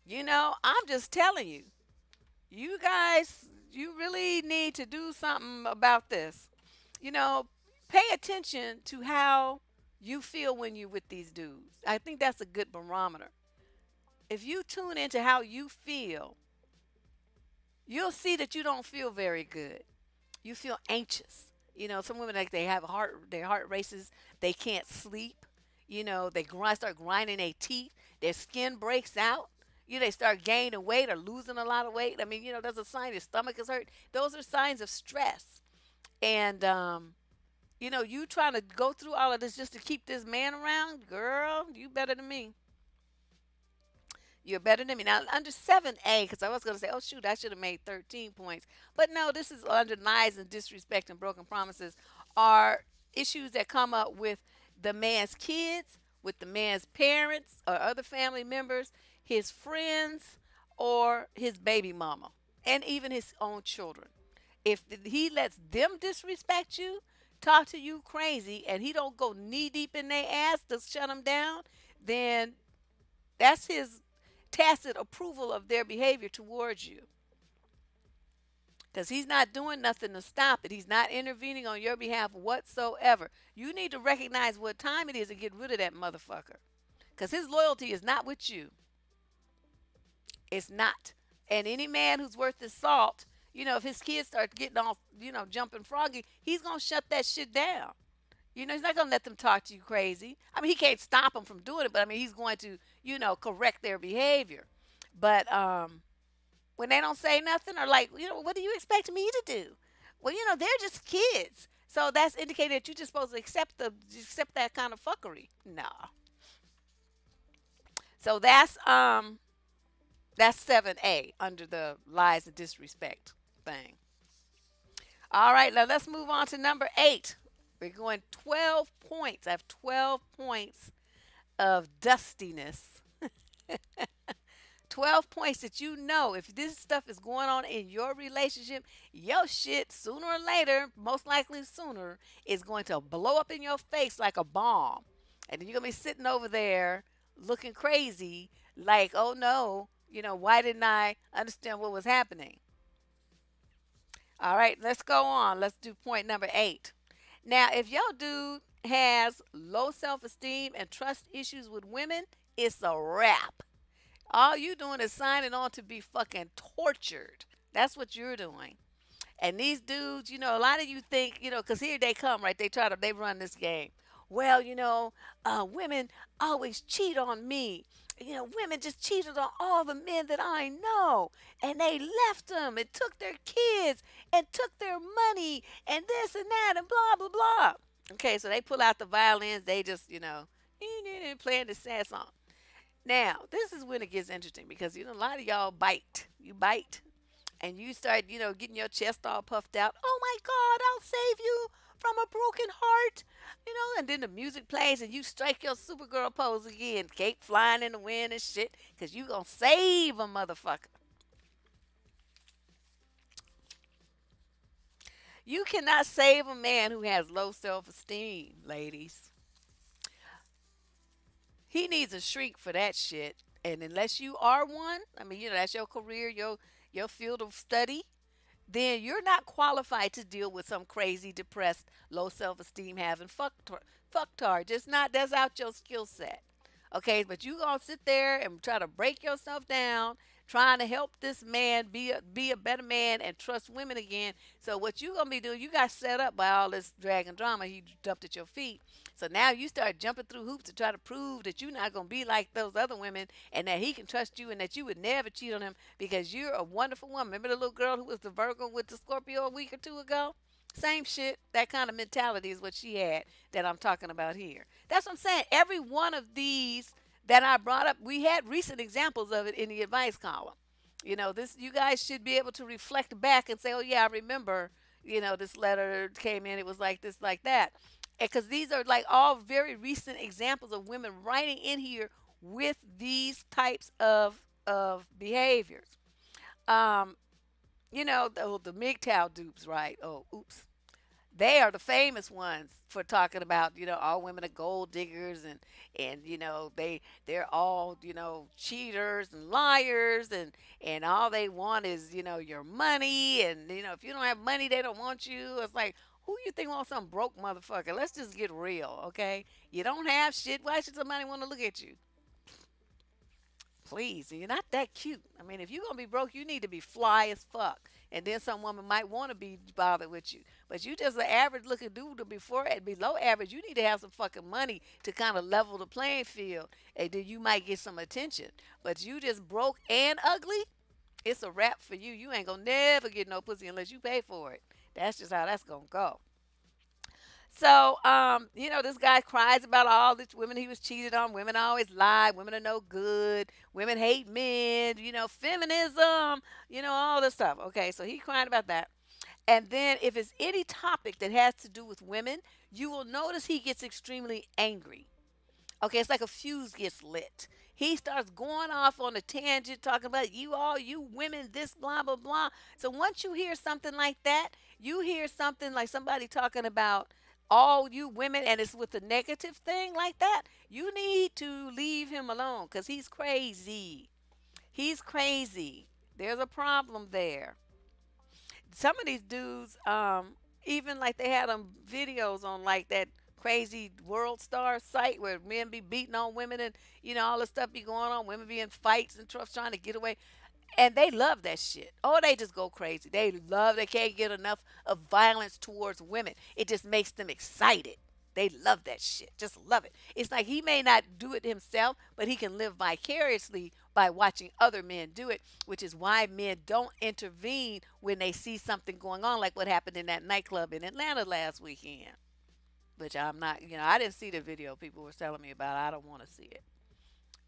You know, I'm just telling you, you guys, you really need to do something about this. You know, pay attention to how you feel when you're with these dudes. I think that's a good barometer. If you tune into how you feel, you'll see that you don't feel very good. You feel anxious. You know, some women like they have heart their heart races, they can't sleep. You know, they grind start grinding their teeth, their skin breaks out. You know, they start gaining weight or losing a lot of weight. I mean, you know, there's a sign your stomach is hurt. Those are signs of stress. And um, you know, you trying to go through all of this just to keep this man around, girl, you better than me. You're better than me. Now, under 7A, because I was going to say, oh, shoot, I should have made 13 points. But no, this is under lies and disrespect and broken promises are issues that come up with the man's kids, with the man's parents or other family members, his friends, or his baby mama, and even his own children. If he lets them disrespect you, talk to you crazy, and he don't go knee deep in their ass to shut them down, then that's his tacit approval of their behavior towards you. Because he's not doing nothing to stop it. He's not intervening on your behalf whatsoever. You need to recognize what time it is and get rid of that motherfucker. Because his loyalty is not with you. It's not. And any man who's worth his salt, you know, if his kids start getting off, you know, jumping froggy, he's going to shut that shit down. You know, he's not going to let them talk to you crazy. I mean, he can't stop them from doing it, but I mean, he's going to, you know, correct their behavior. But um, when they don't say nothing or like, you know, what do you expect me to do? Well, you know, they're just kids. So that's indicated that you're just supposed to accept the accept that kind of fuckery. No. So that's um that's 7A under the lies and disrespect thing. All right, now let's move on to number 8. We're going 12 points. I have 12 points of dustiness. 12 points that you know if this stuff is going on in your relationship, your shit sooner or later, most likely sooner, is going to blow up in your face like a bomb. And then you're going to be sitting over there looking crazy, like, oh no, you know, why didn't I understand what was happening? All right, let's go on. Let's do point number eight. Now, if your dude has low self esteem and trust issues with women, it's a wrap. All you doing is signing on to be fucking tortured. That's what you're doing. And these dudes, you know, a lot of you think, you know, because here they come, right? They try to, they run this game. Well, you know, uh, women always cheat on me. You know, women just cheated on all the men that I know. And they left them and took their kids and took their money and this and that and blah, blah, blah. Okay, so they pull out the violins. They just, you know, playing the sad song. Now, this is when it gets interesting because you know a lot of y'all bite. You bite and you start, you know, getting your chest all puffed out. Oh my God, I'll save you from a broken heart, you know, and then the music plays and you strike your Supergirl pose again, cape flying in the wind and shit, because you to save a motherfucker. You cannot save a man who has low self esteem, ladies. He needs a shrink for that shit. And unless you are one, I mean, you know, that's your career, your your field of study, then you're not qualified to deal with some crazy, depressed, low self-esteem having fucktar- fucktard. Just not that's out your skill set. Okay, but you gonna sit there and try to break yourself down, trying to help this man be a, be a better man and trust women again. So what you gonna be doing? You got set up by all this dragon drama he dumped at your feet. So now you start jumping through hoops to try to prove that you're not gonna be like those other women and that he can trust you and that you would never cheat on him because you're a wonderful woman. Remember the little girl who was the Virgo with the Scorpio a week or two ago? Same shit. That kind of mentality is what she had that I'm talking about here. That's what I'm saying. Every one of these that I brought up, we had recent examples of it in the advice column. You know, this you guys should be able to reflect back and say, "Oh yeah, I remember, you know, this letter came in, it was like this like that." Because these are like all very recent examples of women writing in here with these types of of behaviors. Um, you know, the, the MGTOW dupes, right? Oh, oops. They are the famous ones for talking about, you know, all women are gold diggers and and you know, they they're all, you know, cheaters and liars and and all they want is, you know, your money and you know, if you don't have money, they don't want you. It's like who you think wants some broke motherfucker? Let's just get real, okay? You don't have shit. Why should somebody want to look at you? Please, you're not that cute. I mean, if you're gonna be broke, you need to be fly as fuck. And then some woman might want to be bothered with you. But you just an average looking dude before and below average, you need to have some fucking money to kind of level the playing field. And then you might get some attention. But you just broke and ugly, it's a wrap for you. You ain't gonna never get no pussy unless you pay for it. That's just how that's gonna go. So, um, you know, this guy cries about all these women he was cheated on. Women always lie. Women are no good. Women hate men. You know, feminism. You know, all this stuff. Okay, so he crying about that. And then, if it's any topic that has to do with women, you will notice he gets extremely angry. Okay, it's like a fuse gets lit. He starts going off on a tangent, talking about you all, you women, this, blah, blah, blah. So once you hear something like that, you hear something like somebody talking about all you women and it's with a negative thing like that, you need to leave him alone because he's crazy. He's crazy. There's a problem there. Some of these dudes, um, even like they had them videos on like that crazy WorldStar site where men be beating on women and you know all the stuff be going on women be in fights and stuff trying to get away and they love that shit. Oh, they just go crazy. They love. They can't get enough of violence towards women. It just makes them excited. They love that shit. Just love it. It's like he may not do it himself, but he can live vicariously by watching other men do it, which is why men don't intervene when they see something going on, like what happened in that nightclub in Atlanta last weekend. Which I'm not, you know, I didn't see the video people were telling me about. I don't want to see it.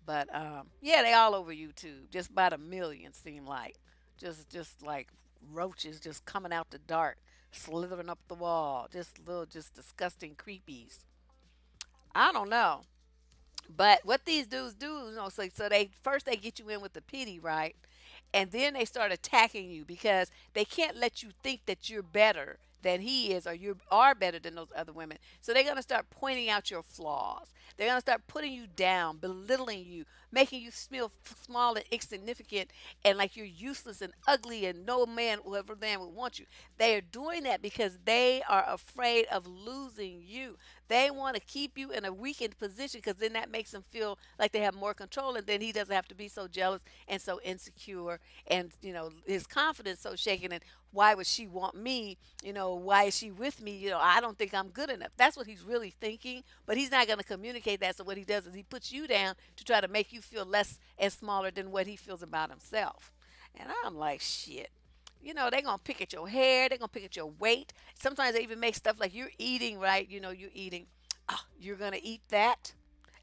But um, yeah, they all over YouTube, just about a million seem like, just just like roaches just coming out the dark, slithering up the wall, just little just disgusting creepies. I don't know, but what these dudes do, you know, so, so they first they get you in with the pity, right? And then they start attacking you because they can't let you think that you're better than he is or you are better than those other women. So they're going to start pointing out your flaws. They're going to start putting you down, belittling you, making you feel small and insignificant and like you're useless and ugly and no man, whoever man would want you. They are doing that because they are afraid of losing you. They want to keep you in a weakened position because then that makes them feel like they have more control and then he doesn't have to be so jealous and so insecure and, you know, his confidence so shaken and why would she want me? You know, why is she with me? You know, I don't think I'm good enough. That's what he's really thinking, but he's not going to communicate that. So what he does is he puts you down to try to make you feel less and smaller than what he feels about himself. And I'm like, shit. You know, they're to pick at your hair. They're to pick at your weight. Sometimes they even make stuff like you're eating, right? You know, you're eating. Oh, you're to eat that?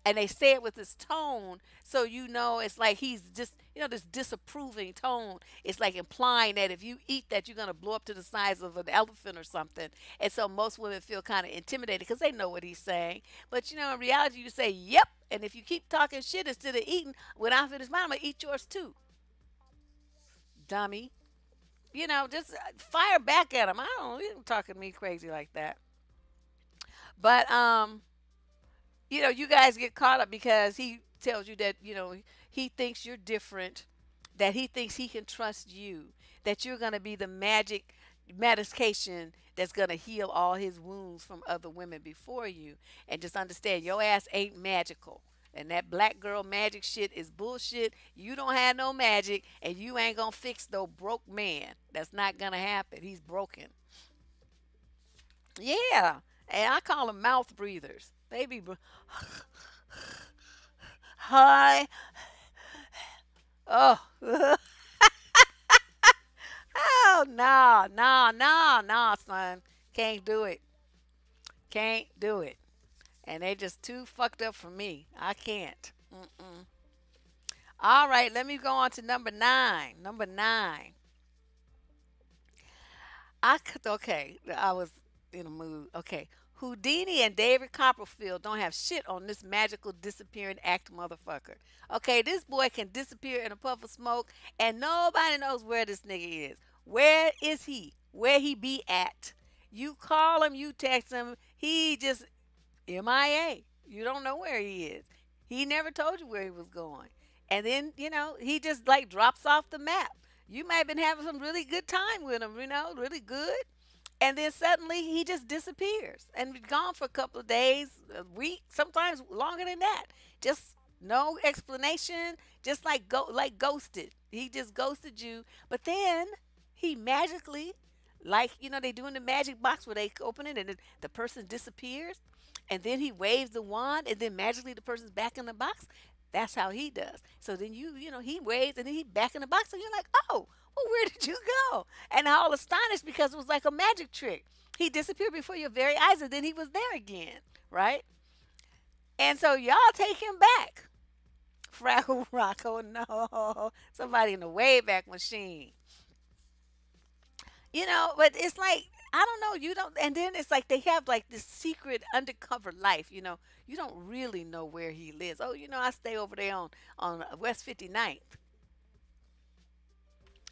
and they say it with this tone so you know it's like he's just you know this disapproving tone it's like implying that if you eat that you're to blow up to the size of an elephant or something and so most women feel kind of intimidated because they know what he's saying but you know in reality you say yep and if you keep talking shit instead of eating when i finish mine i'm to eat yours too dummy you know just uh, fire back at him i don't you talking to me crazy like that but um you know, you guys get caught up because he tells you that, you know, he thinks you're different, that he thinks he can trust you, that you're going to be the magic medication that's going to heal all his wounds from other women before you. And just understand, your ass ain't magical. And that black girl magic shit is bullshit. You don't have no magic, and you ain't gonna fix no broke man. That's not gonna happen. He's broken. Yeah, and I call them mouth breathers. They be hi. Oh. oh no, no, no, no, son. Can't do it. Can't do it. And they just too fucked up for me. I can't. Mm-mm. All right, let me go on to number nine. Number nine. I could okay. I was in a mood. Okay. Houdini and David Copperfield don't have shit on this magical disappearing act motherfucker. Okay, this boy can disappear in a puff of smoke and nobody knows where this nigga is. Where is he? Where he be at? You call him, you text him, he just MIA. You don't know where he is. He never told you where he was going. And then, you know, he just like drops off the map. You may have been having some really good time with him, you know, really good and then suddenly he just disappears and gone for a couple of days, a week, sometimes longer than that. Just no explanation, just like go like ghosted. He just ghosted you, but then he magically, like you know, they do in the magic box where they open it and the person disappears, and then he waves the wand, and then magically the person's back in the box. That's how he does. So then you, you know, he waves and then he back in the box, and you're like, oh, well, where did you go? And all astonished because it was like a magic trick. He disappeared before your very eyes and then he was there again, right? And so y'all take him back. Fraggle Rocko, no. Somebody in the Wayback Machine. You know, but it's like, I don't know, you don't, and then it's like they have like this secret undercover life, you know. You don't really know where he lives. Oh, you know, I stay over there on, on West 59th.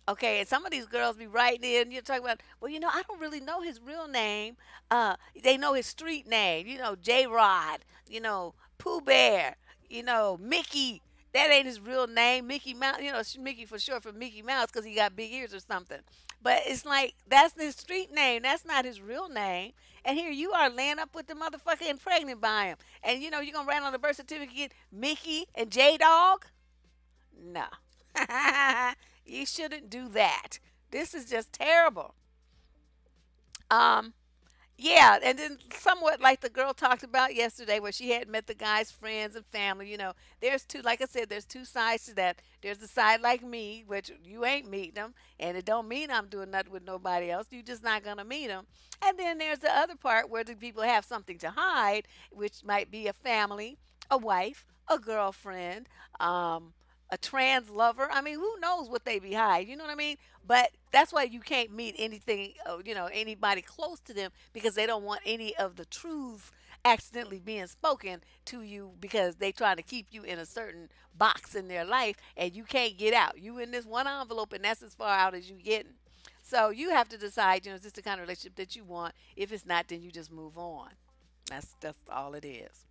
Okay, and some of these girls be writing in, you're talking about, well, you know, I don't really know his real name. Uh, they know his street name, you know, J Rod, you know, Pooh Bear, you know, Mickey. That ain't his real name. Mickey Mouse, you know, Mickey for short for Mickey Mouse because he got big ears or something. But it's like, that's his street name. That's not his real name. And here you are laying up with the motherfucker and pregnant by him. And you know, you're to write on the birth certificate Mickey and J Dog? No. You shouldn't do that. This is just terrible. Um, yeah, and then somewhat like the girl talked about yesterday, where she had met the guy's friends and family. You know, there's two, like I said, there's two sides to that. There's the side like me, which you ain't meeting them, and it don't mean I'm doing nothing with nobody else. You just not gonna meet them. And then there's the other part where the people have something to hide, which might be a family, a wife, a girlfriend, um, a trans lover. I mean, who knows what they behind? You know what I mean? But that's why you can't meet anything, uh, you know, anybody close to them because they don't want any of the truths accidentally being spoken to you because they trying to keep you in a certain box in their life and you can't get out. You in this one envelope and that's as far out as you getting. So you have to decide, you know, is this the kind of relationship that you want? If it's not, then you just move on. That's that's all it is.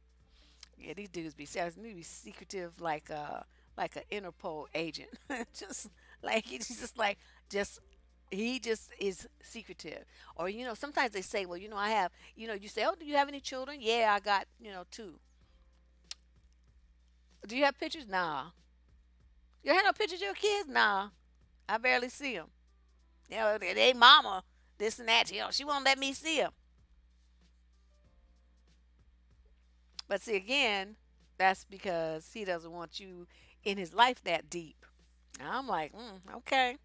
Yeah, these dudes be, be secretive like uh like an Interpol agent. just like he's just like just he just is secretive. Or you know, sometimes they say, well, you know, I have, you know, you say, oh, do you have any children? Yeah, I got, you know, two. Do you have pictures? Nah. You have no pictures of your kids? Nah. I barely see them. You know, they, mama, this and that. You know, she won't let me see them. But see, again, that's because he doesn't want you in his life that deep. I'm like, mm, okay.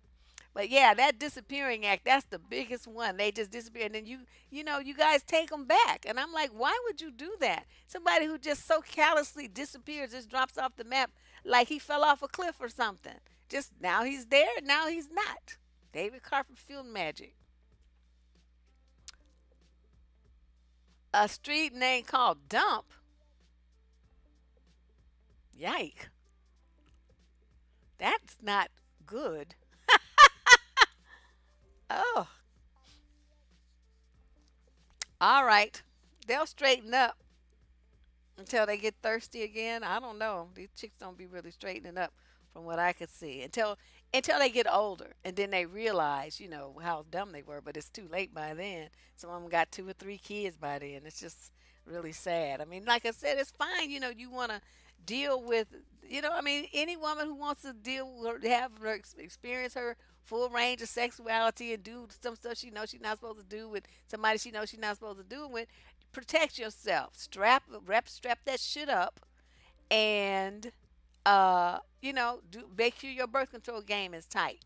But yeah, that disappearing act, that's the biggest one. They just disappear and then you you know, you guys take them back. And I'm like, "Why would you do that?" Somebody who just so callously disappears, just drops off the map like he fell off a cliff or something. Just now he's there, now he's not. David Copperfield magic. A street name called Dump. Yike. That's not good. Oh, all right. They'll straighten up until they get thirsty again. I don't know. These chicks don't be really straightening up from what I could see until until they get older and then they realize, you know, how dumb they were, but it's too late by then. Some of them got two or three kids by then. It's just really sad. I mean, like I said, it's fine, you know, you want to deal with, you know, I mean, any woman who wants to deal with have her experience her full range of sexuality and do some stuff she knows she's not supposed to do with somebody she knows she's not supposed to do with, protect yourself. Strap, wrap strap that shit up and uh, you know, do make sure your birth control game is tight.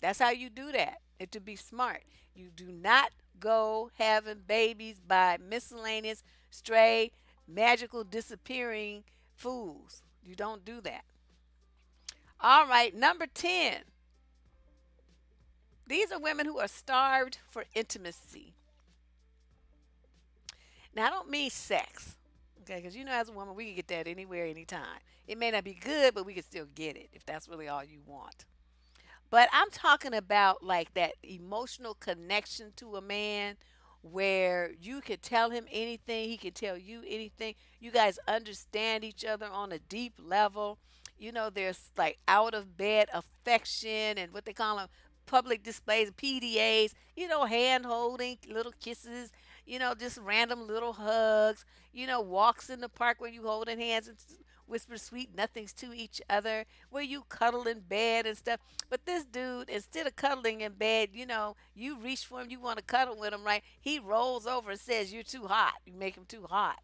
That's how you do that. And to be smart, you do not go having babies by miscellaneous, stray, magical disappearing fools. You don't do that. All right, number 10. These are women who are starved for intimacy. Now, I don't mean sex, okay? Because you know, as a woman, we can get that anywhere, anytime. It may not be good, but we can still get it if that's really all you want. But I'm talking about like that emotional connection to a man where you could tell him anything, he could tell you anything. You guys understand each other on a deep level. You know, there's like out of bed affection and what they call them public displays, PDAs, you know, hand holding, little kisses, you know, just random little hugs, you know, walks in the park where you holding hands and whisper sweet nothings to each other, where you cuddle in bed and stuff. But this dude, instead of cuddling in bed, you know, you reach for him, you want to cuddle with him, right? He rolls over and says, You're too hot. You make him too hot.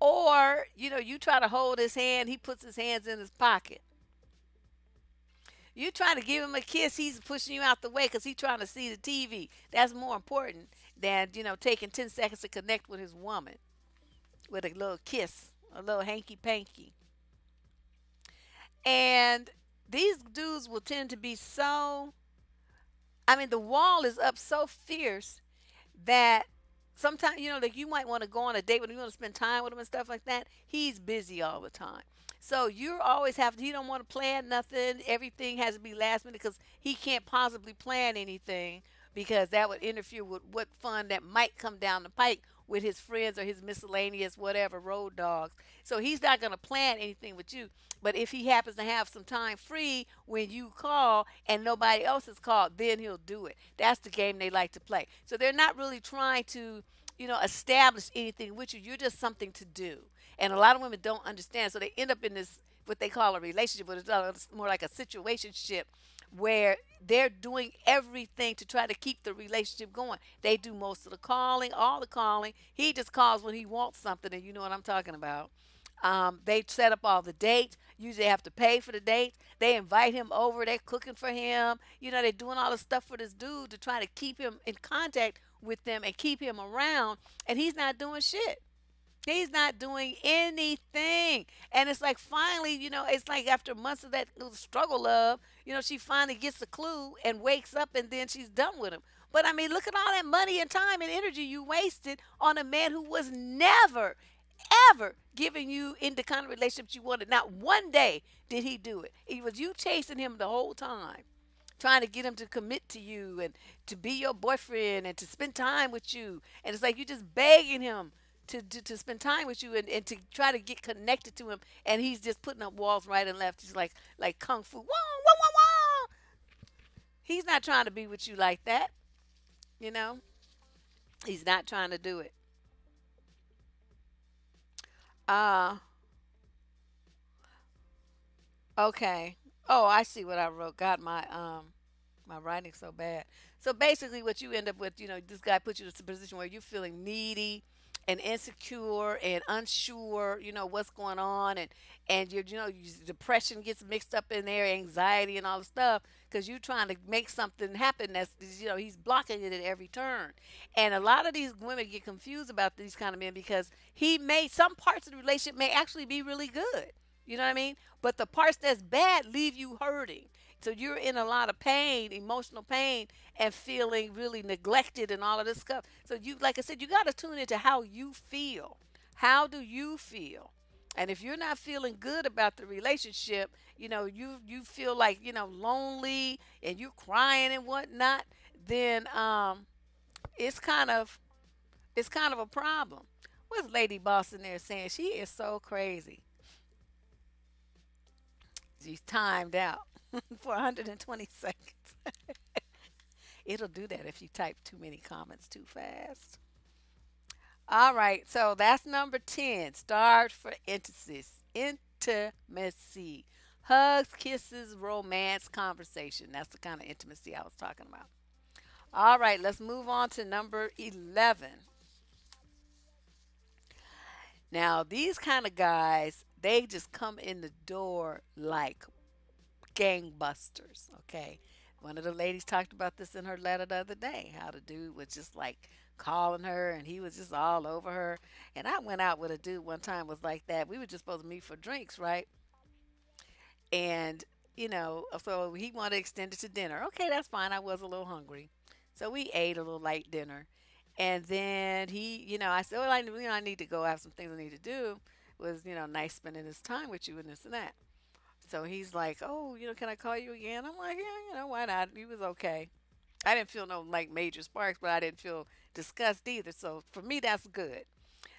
Or, you know, you try to hold his hand, he puts his hands in his pocket. You trying to give him a kiss, he's pushing you out the way because he's trying to see the TV. That's more important than, you know, taking 10 seconds to connect with his woman with a little kiss, a little hanky panky. And these dudes will tend to be so, I mean, the wall is up so fierce that sometimes, you know, like you might want to go on a date with him, you want to spend time with him and stuff like that. He's busy all the time. So you always have to, he don't want to plan nothing. Everything has to be last minute because he can't possibly plan anything because that would interfere with what fun that might come down the pike with his friends or his miscellaneous whatever road dogs. So he's not going to plan anything with you. But if he happens to have some time free when you call and nobody else is called, then he'll do it. That's the game they like to play. So they're not really trying to, you know, establish anything with you. You're just something to do. And a lot of women don't understand. So they end up in this what they call a relationship, but it's more like a situationship where they're doing everything to try to keep the relationship going. They do most of the calling, all the calling. He just calls when he wants something, and you know what I'm talking about. Um, they set up all the dates. Usually, have to pay for the dates. They invite him over. They're cooking for him. You know, they're doing all the stuff for this dude to try to keep him in contact with them and keep him around. And he's not doing shit. He's not doing anything. And it's like finally, you know, it's like after months of that struggle of, you know, she finally gets a clue and wakes up and then she's done with him. But I mean, look at all that money and time and energy you wasted on a man who was never, ever giving you in the kind of relationship you wanted. Not one day did he do it. It was you chasing him the whole time trying to get him to commit to you and to be your boyfriend and to spend time with you. And it's like you're just begging him to, to, to spend time with you and, and to try to get connected to him and he's just putting up walls right and left. He's like like kung fu. Wah, wah, wah, wah. he's not trying to be with you like that you know? He's not trying to do it. Uh okay. Oh i see what i wrote. God my um my writing's so bad. So basically what you end up with you know this guy puts you in a position where you're feeling needy and insecure and unsure, you know, what's going on and and you know, depression gets mixed up in there, anxiety and all the stuff because you're trying to make something happen that's you know, he's blocking it at every turn. And a lot of these women get confused about these kind of men because he may some parts of the relationship may actually be really good. You know what I mean? But the parts that's bad leave you hurting. So you're in a lot of pain, emotional pain, and feeling really neglected and all of this stuff. So you, like I said, you got to tune into how you feel. How do you feel? And if you're not feeling good about the relationship, you know, you you feel like you know lonely and you're crying and whatnot, then um, it's kind of it's kind of a problem. What's Lady Boss in there saying? She is so crazy. She's timed out for 120 seconds. It'll do that if you type too many comments too fast. All right, so that's number 10. Start for intimacy. Intimacy. Hugs, kisses, romance, conversation. That's the kind of intimacy I was talking about. All right, let's move on to number 11. Now, these kind of guys, they just come in the door like gangbusters, okay? One of the ladies talked about this in her letter the other day, how the dude was just like calling her and he was just all over her. And I went out with a dude one time was like that. We were just supposed to meet for drinks, right? And you know, uh, so he wanted to extend it to dinner. Okay, that's fine. I was a little hungry. So we ate a little light dinner. And then he, you know, I said, well, I, you know, I need to go have some things I need to do. It was, you know, nice spending his time with you and this and that. So he's like, "Oh, you know, can I call you again?" I'm like, "Yeah, you know, why not?" He was okay. I didn't feel no like major sparks, but I didn't feel disgust either. So for me, that's good.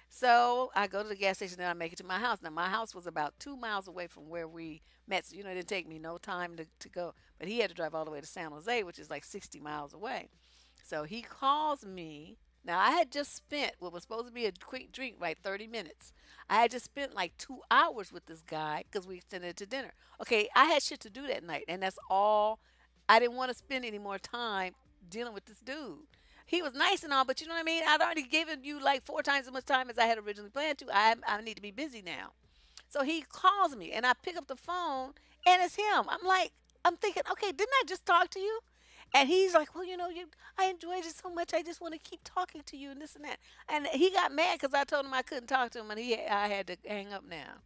So I go to the gas station and I make it to my house. Now my house was about two miles away from where we met. So you know, it didn't take me no time to, to go. But he had to drive all the way to San Jose, which is like 60 miles away. So he calls me. Now I had just spent what was supposed to be a quick drink, like 30 minutes. I had just spent like two hours with this guy because we extended to dinner. Okay, I had shit to do that night, and that's all. I didn't want to spend any more time dealing with this dude. He was nice and all, but you know what I mean? I'd already given you like four times as much time as I had originally planned to. I, I need to be busy now. So he calls me, and I pick up the phone, and it's him. I'm like, I'm thinking, okay, didn't I just talk to you? And he's like, well, you know, you, I enjoyed it so much. I just want to keep talking to you and this and that. And he got mad because I told him I couldn't talk to him, and he, I had to hang up now.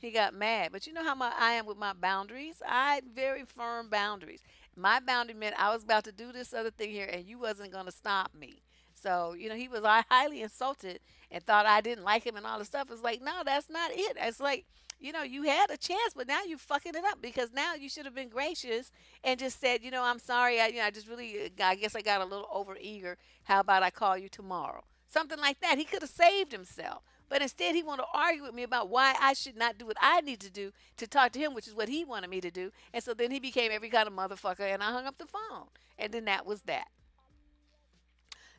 He got mad. But you know how my, I am with my boundaries? I had very firm boundaries. My boundary meant I was about to do this other thing here, and you wasn't going to stop me. So, you know, he was highly insulted and thought I didn't like him and all the stuff. It's like, no, that's not it. It's like, you know, you had a chance, but now you're fucking it up because now you should have been gracious and just said, you know, I'm sorry. I, you know, I just really, uh, I guess I got a little over eager. How about I call you tomorrow? Something like that. He could have saved himself. But instead, he wanted to argue with me about why I should not do what I need to do to talk to him, which is what he wanted me to do. And so then he became every kind of motherfucker, and I hung up the phone. And then that was that.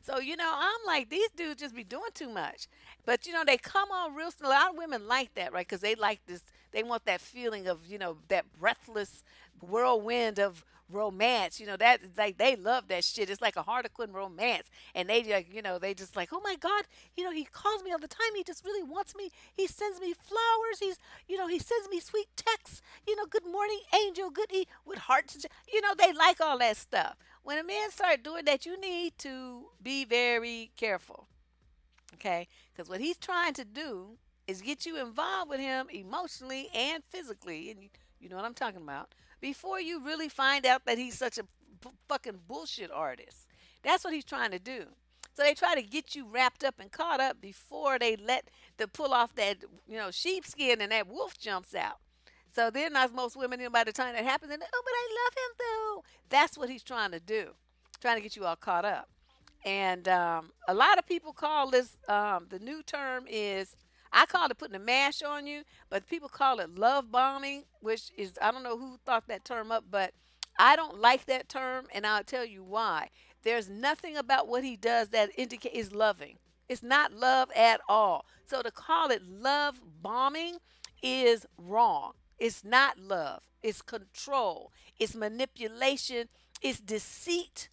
So, you know, I'm like, these dudes just be doing too much. But, you know, they come on real A lot of women like that, right? Because they like this, they want that feeling of, you know, that breathless whirlwind of romance. You know, that like they love that shit. It's like a Harlequin romance. And they like, you know, they just like, oh my God, you know, he calls me all the time. He just really wants me. He sends me flowers. He's, you know, he sends me sweet texts. You know, good morning, angel, good with hearts. You know, they like all that stuff. When a man start doing that, you need to be very careful. Okay? Because what he's trying to do is get you involved with him emotionally and physically. And you, you know what I'm talking about. Before you really find out that he's such a fucking bullshit artist. That's what he's trying to do. So they try to get you wrapped up and caught up before they let the pull off that you know sheepskin and that wolf jumps out. So then, as most women, know, by the time that happens, and oh, but I love him though. That's what he's trying to do, trying to get you all caught up. And um, a lot of people call this um, the new term is I call it putting a mash on you, but people call it love bombing, which is I don't know who thought that term up, but I don't like that term, and I'll tell you why. There's nothing about what he does that indicate is loving. It's not love at all. So to call it love bombing is wrong. It's not love, it's control, it's manipulation, it's deceit,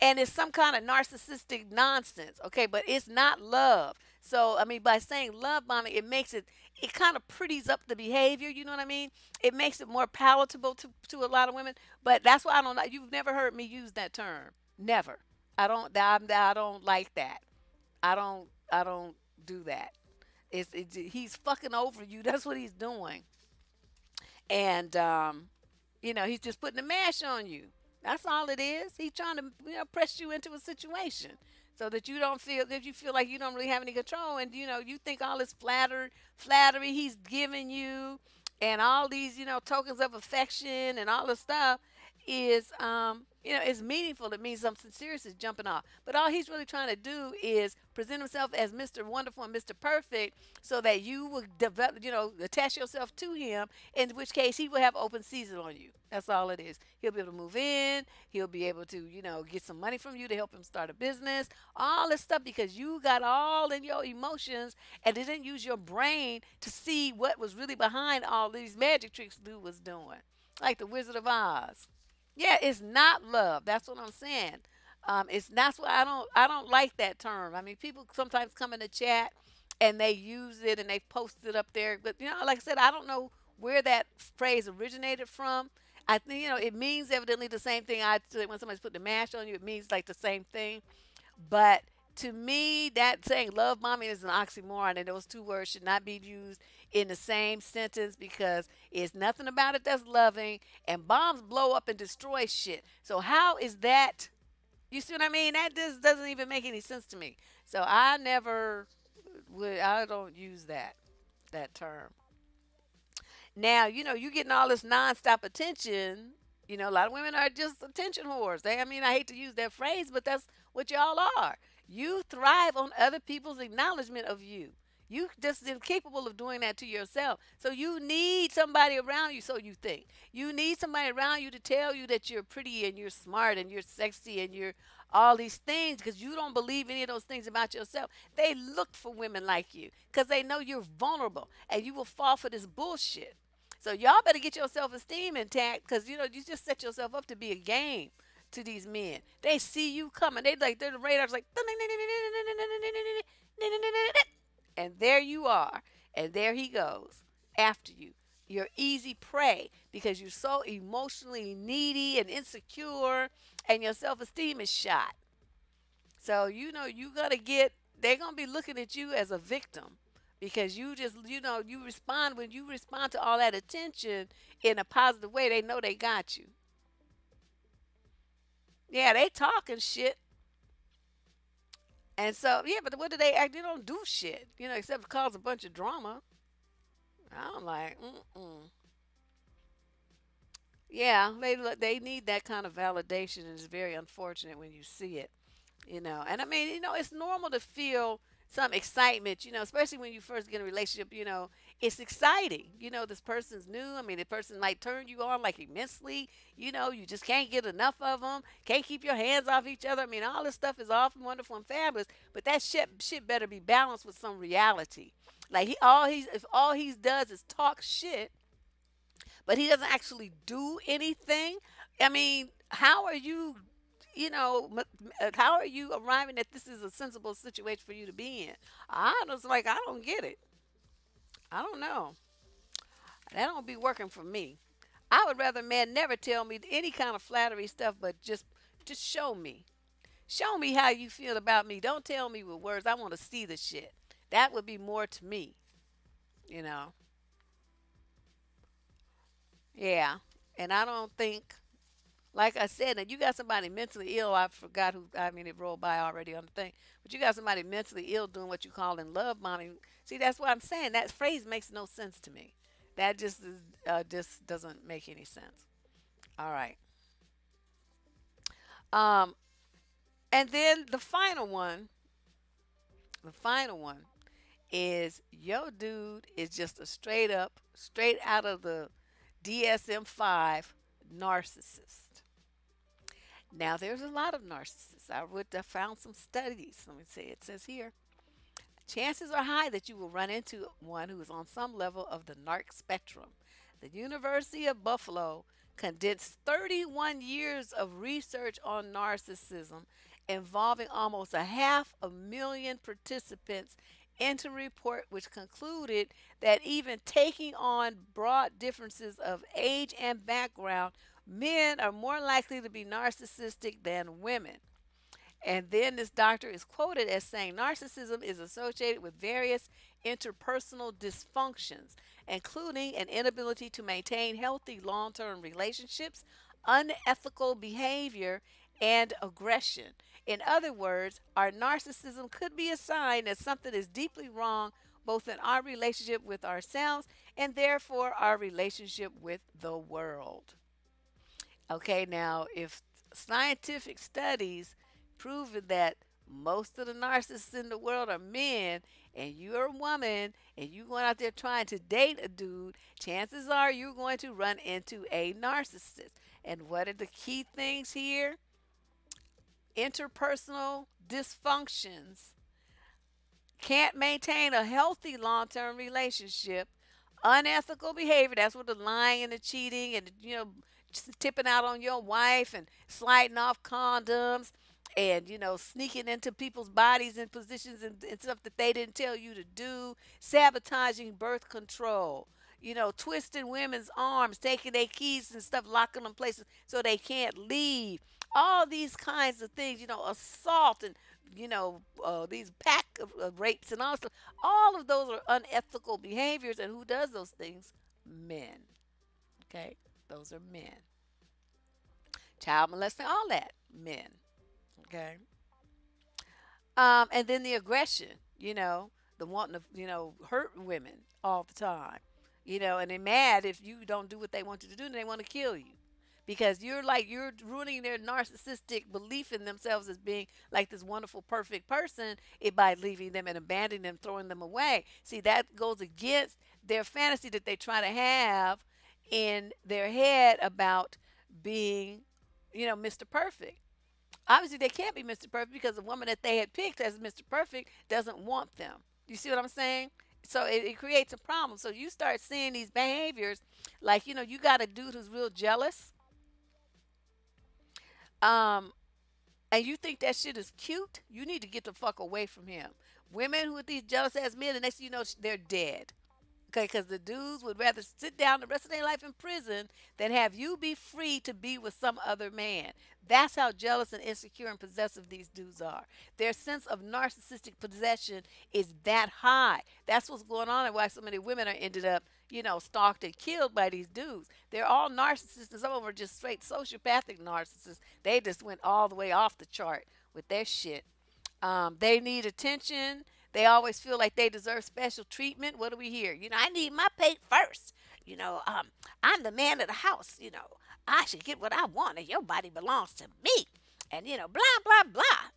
and it's some kind of narcissistic nonsense. Okay, but it's not love. So I mean, by saying love bombing, it makes it it kind of pretties up the behavior. You know what I mean? It makes it more palatable to to a lot of women. But that's why I don't like. You've never heard me use that term. Never. I don't. I, I don't like that. I don't. I don't do that. It's, it's he's fucking over you. That's what he's doing. And um, you know, he's just putting a mash on you. That's all it is. He's trying to you know press you into a situation so that you don't feel that you feel like you don't really have any control and you know you think all this flatter flattery he's giving you and all these you know tokens of affection and all this stuff is um you know it's meaningful it means something serious is jumping off. But all he's really trying to do is present himself as mr wonderful and mr perfect so that you will develop you know attach yourself to him in which case he will have open season on you. That's all it is. He'll be able to move in. He'll be able to you know get some money from you to help him start a business. All this stuff because you got all in your emotions and didn't use your brain to see what was really behind all these magic tricks dude was doing. Like the wizard of oz yeah, it's not love. That's what I'm saying. Um, it's that's why I don't I don't like that term. I mean, people sometimes come in the chat and they use it and they post it up there. But you know, like I said, I don't know where that phrase originated from. I think you know it means evidently the same thing. I when somebody's put the mash on you, it means like the same thing. But to me, that saying love bombing is an oxymoron, and those two words should not be used in the same sentence because it's nothing about it that's loving, and bombs blow up and destroy shit. So, how is that? You see what I mean? That just doesn't even make any sense to me. So, I never would, I don't use that, that term. Now, you know, you getting all this nonstop attention. You know, a lot of women are just attention whores. They, I mean, I hate to use that phrase, but that's what y'all are. You thrive on other people's acknowledgement of you. You just incapable of doing that to yourself. So you need somebody around you, so you think. You need somebody around you to tell you that you're pretty and you're smart and you're sexy and you're all these things because you don't believe any of those things about yourself. They look for women like you because they know you're vulnerable and you will fall for this bullshit. So y'all better get your self-esteem intact because you know you just set yourself up to be a game to these men. They see you coming. They like they're the radars like and there you are. And there he goes after you. You're easy prey because you're so emotionally needy and insecure and your self-esteem is shot. So you know you gotta get they're gonna be looking at you as a victim because you just you know you respond when you respond to all that attention in a positive way they know they got you yeah, they talking shit. And so, yeah, but what do they act? They don't do shit, you know, except cause a bunch of drama. I'm like, mm-mm. Yeah, they they need that kind of validation, and it's very unfortunate when you see it, you know. And I mean, you know, it's normal to feel some excitement, you know, especially when you first get in a relationship, you know, it's exciting. You know, this person's new. I mean, the person might turn you on like immensely. You know, you just can't get enough of them. Can't keep your hands off each other. I mean, all this stuff is awesome, wonderful, and fabulous. But that shit, shit better be balanced with some reality. Like he, all he's, if all he does is talk shit, but he doesn't actually do anything. I mean, how are you you know, uh, how are you arriving that this is a sensible situation for you to be in? I was like, I don't get it. I don't know. That don't be working for me. I would rather man never tell me any kind of flattery stuff, but just just show me. Show me how you feel about me. Don't tell me with words. I want to see the shit. That would be more to me. You know. Yeah. And I don't think like I said, and you got somebody mentally ill. I forgot who. I mean, it rolled by already on the thing. But you got somebody mentally ill doing what you call in love bombing. See, that's what I'm saying. That phrase makes no sense to me. That just is, uh, just doesn't make any sense. All right. Um, and then the final one. The final one is yo dude is just a straight up, straight out of the DSM five narcissist. Now, there's a lot of narcissists. I would have found some studies. Let me see. It says here chances are high that you will run into one who is on some level of the narc spectrum. The University of Buffalo condensed 31 years of research on narcissism involving almost a half a million participants interim report which concluded that even taking on broad differences of age and background, men are more likely to be narcissistic than women. And then this doctor is quoted as saying narcissism is associated with various interpersonal dysfunctions, including an inability to maintain healthy long term relationships, unethical behavior, and aggression. In other words, our narcissism could be a sign that something is deeply wrong both in our relationship with ourselves and therefore our relationship with the world. Okay, now if scientific studies proven that most of the narcissists in the world are men and you're a woman and you're going out there trying to date a dude, chances are you're going to run into a narcissist. And what are the key things here? Interpersonal dysfunctions, can't maintain a healthy long term relationship, unethical behavior that's what the lying and the cheating and, you know, tipping out on your wife and sliding off condoms and you know sneaking into people's bodies and positions and, and stuff that they didn't tell you to do sabotaging birth control you know twisting women's arms taking their keys and stuff locking them places so they can't leave. All these kinds of things you know assault and you know uh, these pack of, of rapes and all stuff. All of those are unethical behaviors and who does those things? Men okay those are men. Child molesting all that men Okay. Um, and then the aggression, you know, the wanting to, you know, hurt women all the time, you know, and they're mad if you don't do what they want you to do, and they want to kill you. Because you're like you're ruining their narcissistic belief in themselves as being like this wonderful perfect person it by leaving them and abandoning them throwing them away. See that goes against their fantasy that they try to have in their head about being you know mr perfect Obviously, they can't be Mr. Perfect because the woman that they had picked as Mr. Perfect doesn't want them. You see what I'm saying? So it, it creates a problem. So you start seeing these behaviors, like you know, you got a dude who's real jealous, um, and you think that shit is cute. You need to get the fuck away from him. Women who are these jealous ass men, the next thing you know, they're dead. Because the dudes would rather sit down the rest of their life in prison than have you be free to be with some other man. That's how jealous and insecure and possessive these dudes are. Their sense of narcissistic possession is that high. That's what's going on and why so many women are ended up, you know, stalked and killed by these dudes. They're all narcissists, and some of them are just straight sociopathic narcissists. They just went all the way off the chart with their shit. Um, they need attention they always feel like they deserve special treatment. What do we hear? You know, I need my pay first. You know, um, I'm the man of the house. You know, I should get what I want, and your body belongs to me. And you know, blah blah blah.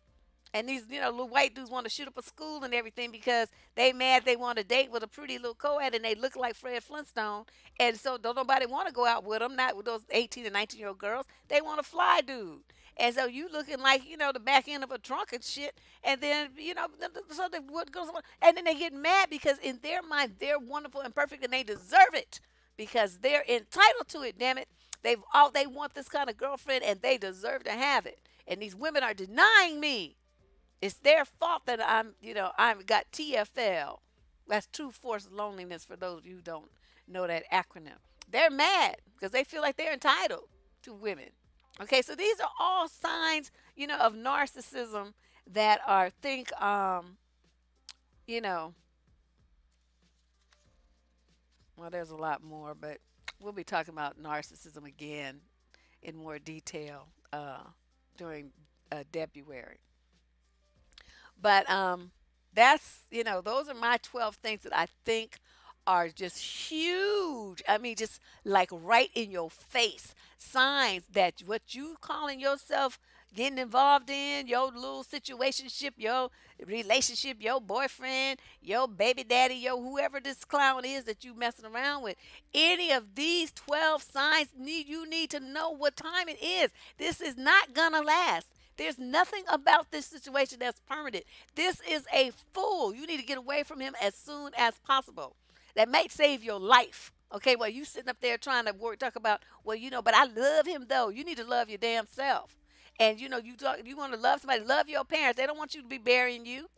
And these, you know, little white dudes want to shoot up a school and everything because they mad they want to date with a pretty little co-ed and they look like Fred Flintstone. And so don't nobody want to go out with them, not with those 18 and 19 year old girls. They want a fly dude. And so you looking like, you know, the back end of a trunk and shit. And then, you know, so they, what goes on? And then they get mad because in their mind, they're wonderful and perfect and they deserve it because they're entitled to it, damn it. They've all, they want this kind of girlfriend and they deserve to have it. And these women are denying me. It's their fault that I'm, you know, I've got TFL. That's true force loneliness for those of you who don't know that acronym. They're mad because they feel like they're entitled to women. Okay, so these are all signs, you know, of narcissism that are think um you know well there's a lot more, but we'll be talking about narcissism again in more detail uh during uh, February. But um that's, you know, those are my 12 things that I think are just huge. I mean, just like right in your face. Signs that what you calling yourself getting involved in, your little situationship, your relationship, your boyfriend, your baby daddy, your whoever this clown is that you messing around with. Any of these 12 signs need you need to know what time it is. This is not gonna last. There's nothing about this situation that's permanent. This is a fool. You need to get away from him as soon as possible that might save your life. Okay, well, you sitting up there trying to work, talk about, well, you know, but I love him though. You need to love your damn self. And you know, you talk, you want to love somebody, love your parents. They don't want you to be burying you.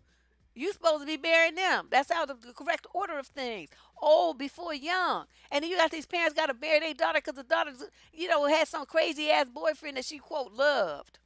You supposed to be marrying them. That's how the, the correct order of things. Old before young. And then you got these parents got to marry their daughter because the daughter, you know, had some crazy ass boyfriend that she quote loved.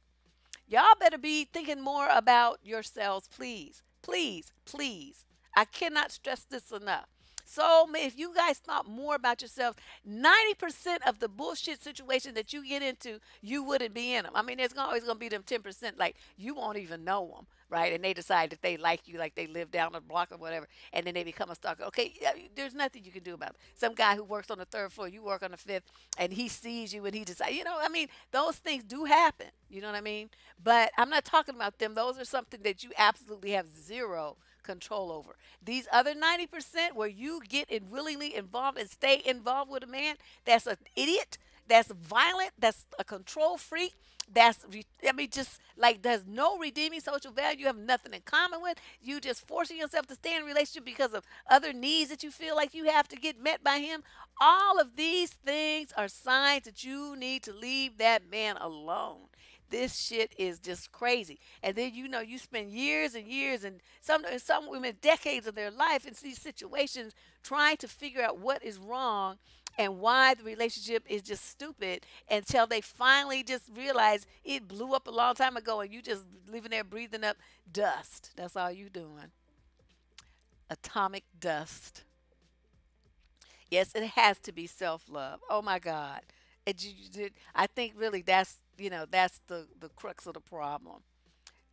Y'all better be thinking more about yourselves, please. Please, please. I cannot stress this enough. So if you guys thought more about yourselves, 90% of the bullshit situation that you get into, you wouldn't be in them. I mean, there's always going to be them 10% like you won't even know them, right? And they decide that they like you, like they live down the block or whatever, and then they become a stalker. Okay, there's nothing you can do about it. Some guy who works on the third floor, you work on the fifth, and he sees you and he decides, you know, I mean, those things do happen. You know what I mean? But I'm not talking about them. Those are something that you absolutely have zero control over. These other 90% where you get in willingly involved and stay involved with a man that's an idiot, that's violent, that's a control freak, that's I mean just like there's no redeeming social value. You have nothing in common with. You just forcing yourself to stay in a relationship because of other needs that you feel like you have to get met by him. All of these things are signs that you need to leave that man alone this shit is just crazy. And then you know you spend years and years and some some women decades of their life in these situations trying to figure out what is wrong and why the relationship is just stupid until they finally just realize it blew up a long time ago and you just living there breathing up dust. That's all you doing. Atomic dust. Yes, it has to be self-love. Oh my God. I think really that's you know that's the the crux of the problem.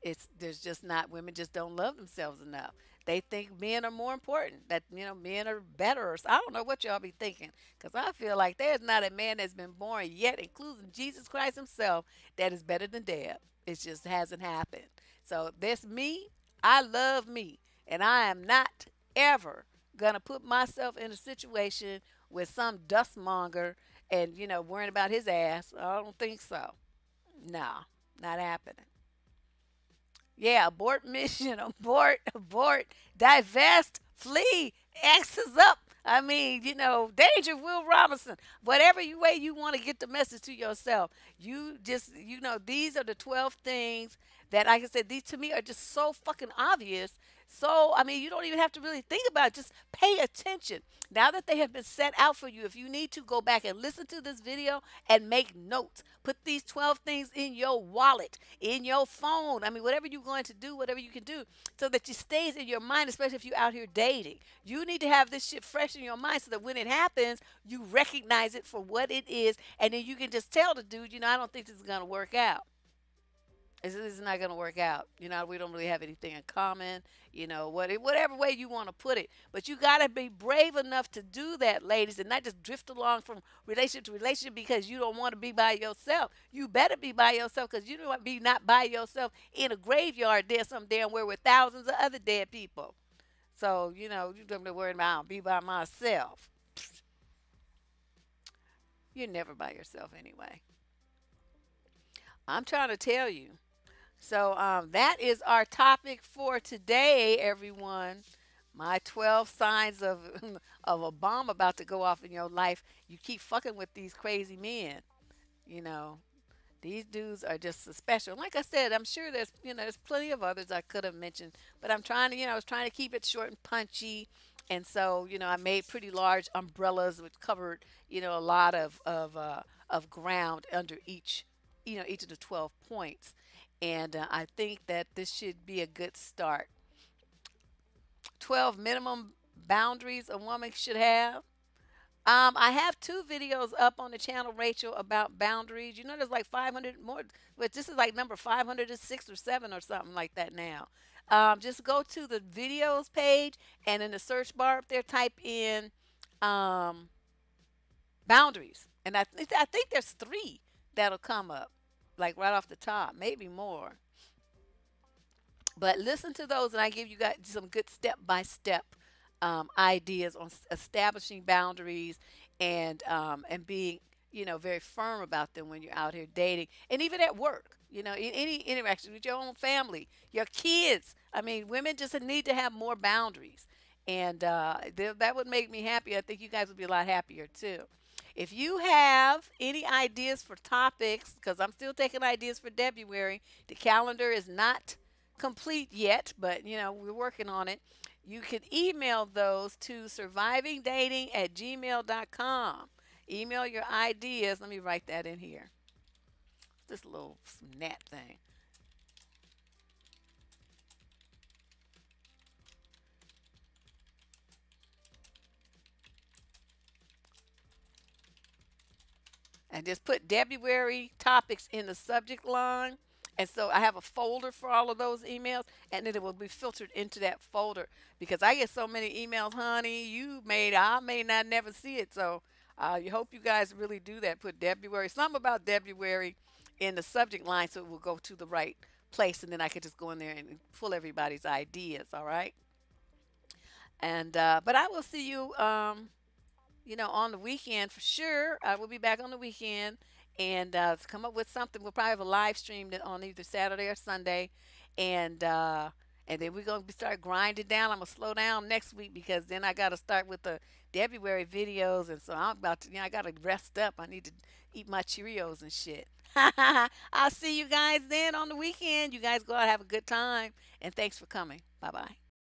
It's there's just not women just don't love themselves enough. They think men are more important that you know men are better. I don't know what y'all be thinking because i feel like there's not a man that's been born yet including jesus christ himself that is better than deb it just hasn't happened. So that's me. I love me. And i am not ever gonna put myself in a situation with some dustmonger and you know worrying about his ass. I don't think so no, not happening. Yeah, abort mission, abort, abort, divest, flee, X is up. I mean, you know, danger, Will Robinson. Whatever you way you want to get the message to yourself, you just, you know, these are the 12 things that, like I said, these to me are just so fucking obvious so, I mean, you don't even have to really think about it. Just pay attention. Now that they have been set out for you, if you need to go back and listen to this video and make notes, put these 12 things in your wallet, in your phone. I mean, whatever you're going to do, whatever you can do, so that it stays in your mind, especially if you're out here dating. You need to have this shit fresh in your mind so that when it happens, you recognize it for what it is, and then you can just tell the dude, you know, I don't think this is going to work out. This is not going to work out. You know, we don't really have anything in common. You know, what, whatever way you want to put it. But you got to be brave enough to do that, ladies, and not just drift along from relationship to relationship because you don't want to be by yourself. You better be by yourself because you don't want to be not by yourself in a graveyard there some damn where with thousands of other dead people. So, you know, you don't be worried about I'll be by myself. You're never by yourself anyway. I'm trying to tell you so um, that is our topic for today, everyone. My 12 signs of of a bomb about to go off in your life. You keep fucking with these crazy men. You know, these dudes are just special. Like I said, I'm sure there's you know there's plenty of others I could have mentioned, but I'm trying to you know I was trying to keep it short and punchy. And so, you know, I made pretty large umbrellas which covered, you know, a lot of of uh, of ground under each, you know, each of the 12 points. And uh, I think that this should be a good start. 12 minimum boundaries a woman should have. Um, I have two videos up on the channel, Rachel, about boundaries. You know, there's like 500 more, but this is like number 506 or 7 or something like that now. Um, just go to the videos page and in the search bar up there, type in um, boundaries. And I, th I think there's three that'll come up like right off the top, maybe more. But listen to those, and I give you guys some good step by step ideas on establishing boundaries and um, and being you know very firm about them when you're out here dating and even at work. You know, in any interaction with your own family, your kids. I mean, women just need to have more boundaries, and uh, that would make me happy. I think you guys would be a lot happier too. If you have any ideas for topics, because I'm still taking ideas for February, the calendar is not complete yet, but you know, we're working on it. You can email those to survivingdating at gmail.com. Email your ideas. Let me write that in here. This little snap thing. And just put February topics in the subject line. And so I have a folder for all of those emails, and then it will be filtered into that folder because I get so many emails, honey. You made I may not never see it. So uh, you hope you guys really do that. Put February, something about February in the subject line so it will go to the right place, and then I could just go in there and pull everybody's ideas. All right. And uh, but I will see you. Um, you know, on the weekend for sure. I will be back on the weekend and uh, come up with something. We'll probably have a live stream on either Saturday or Sunday, and uh, and then we're gonna start grinding down. I'm gonna slow down next week because then I gotta start with the February videos, and so I'm about to. You know, I gotta rest up. I need to eat my Cheerios and shit. I'll see you guys then on the weekend. You guys go out have a good time, and thanks for coming. Bye bye.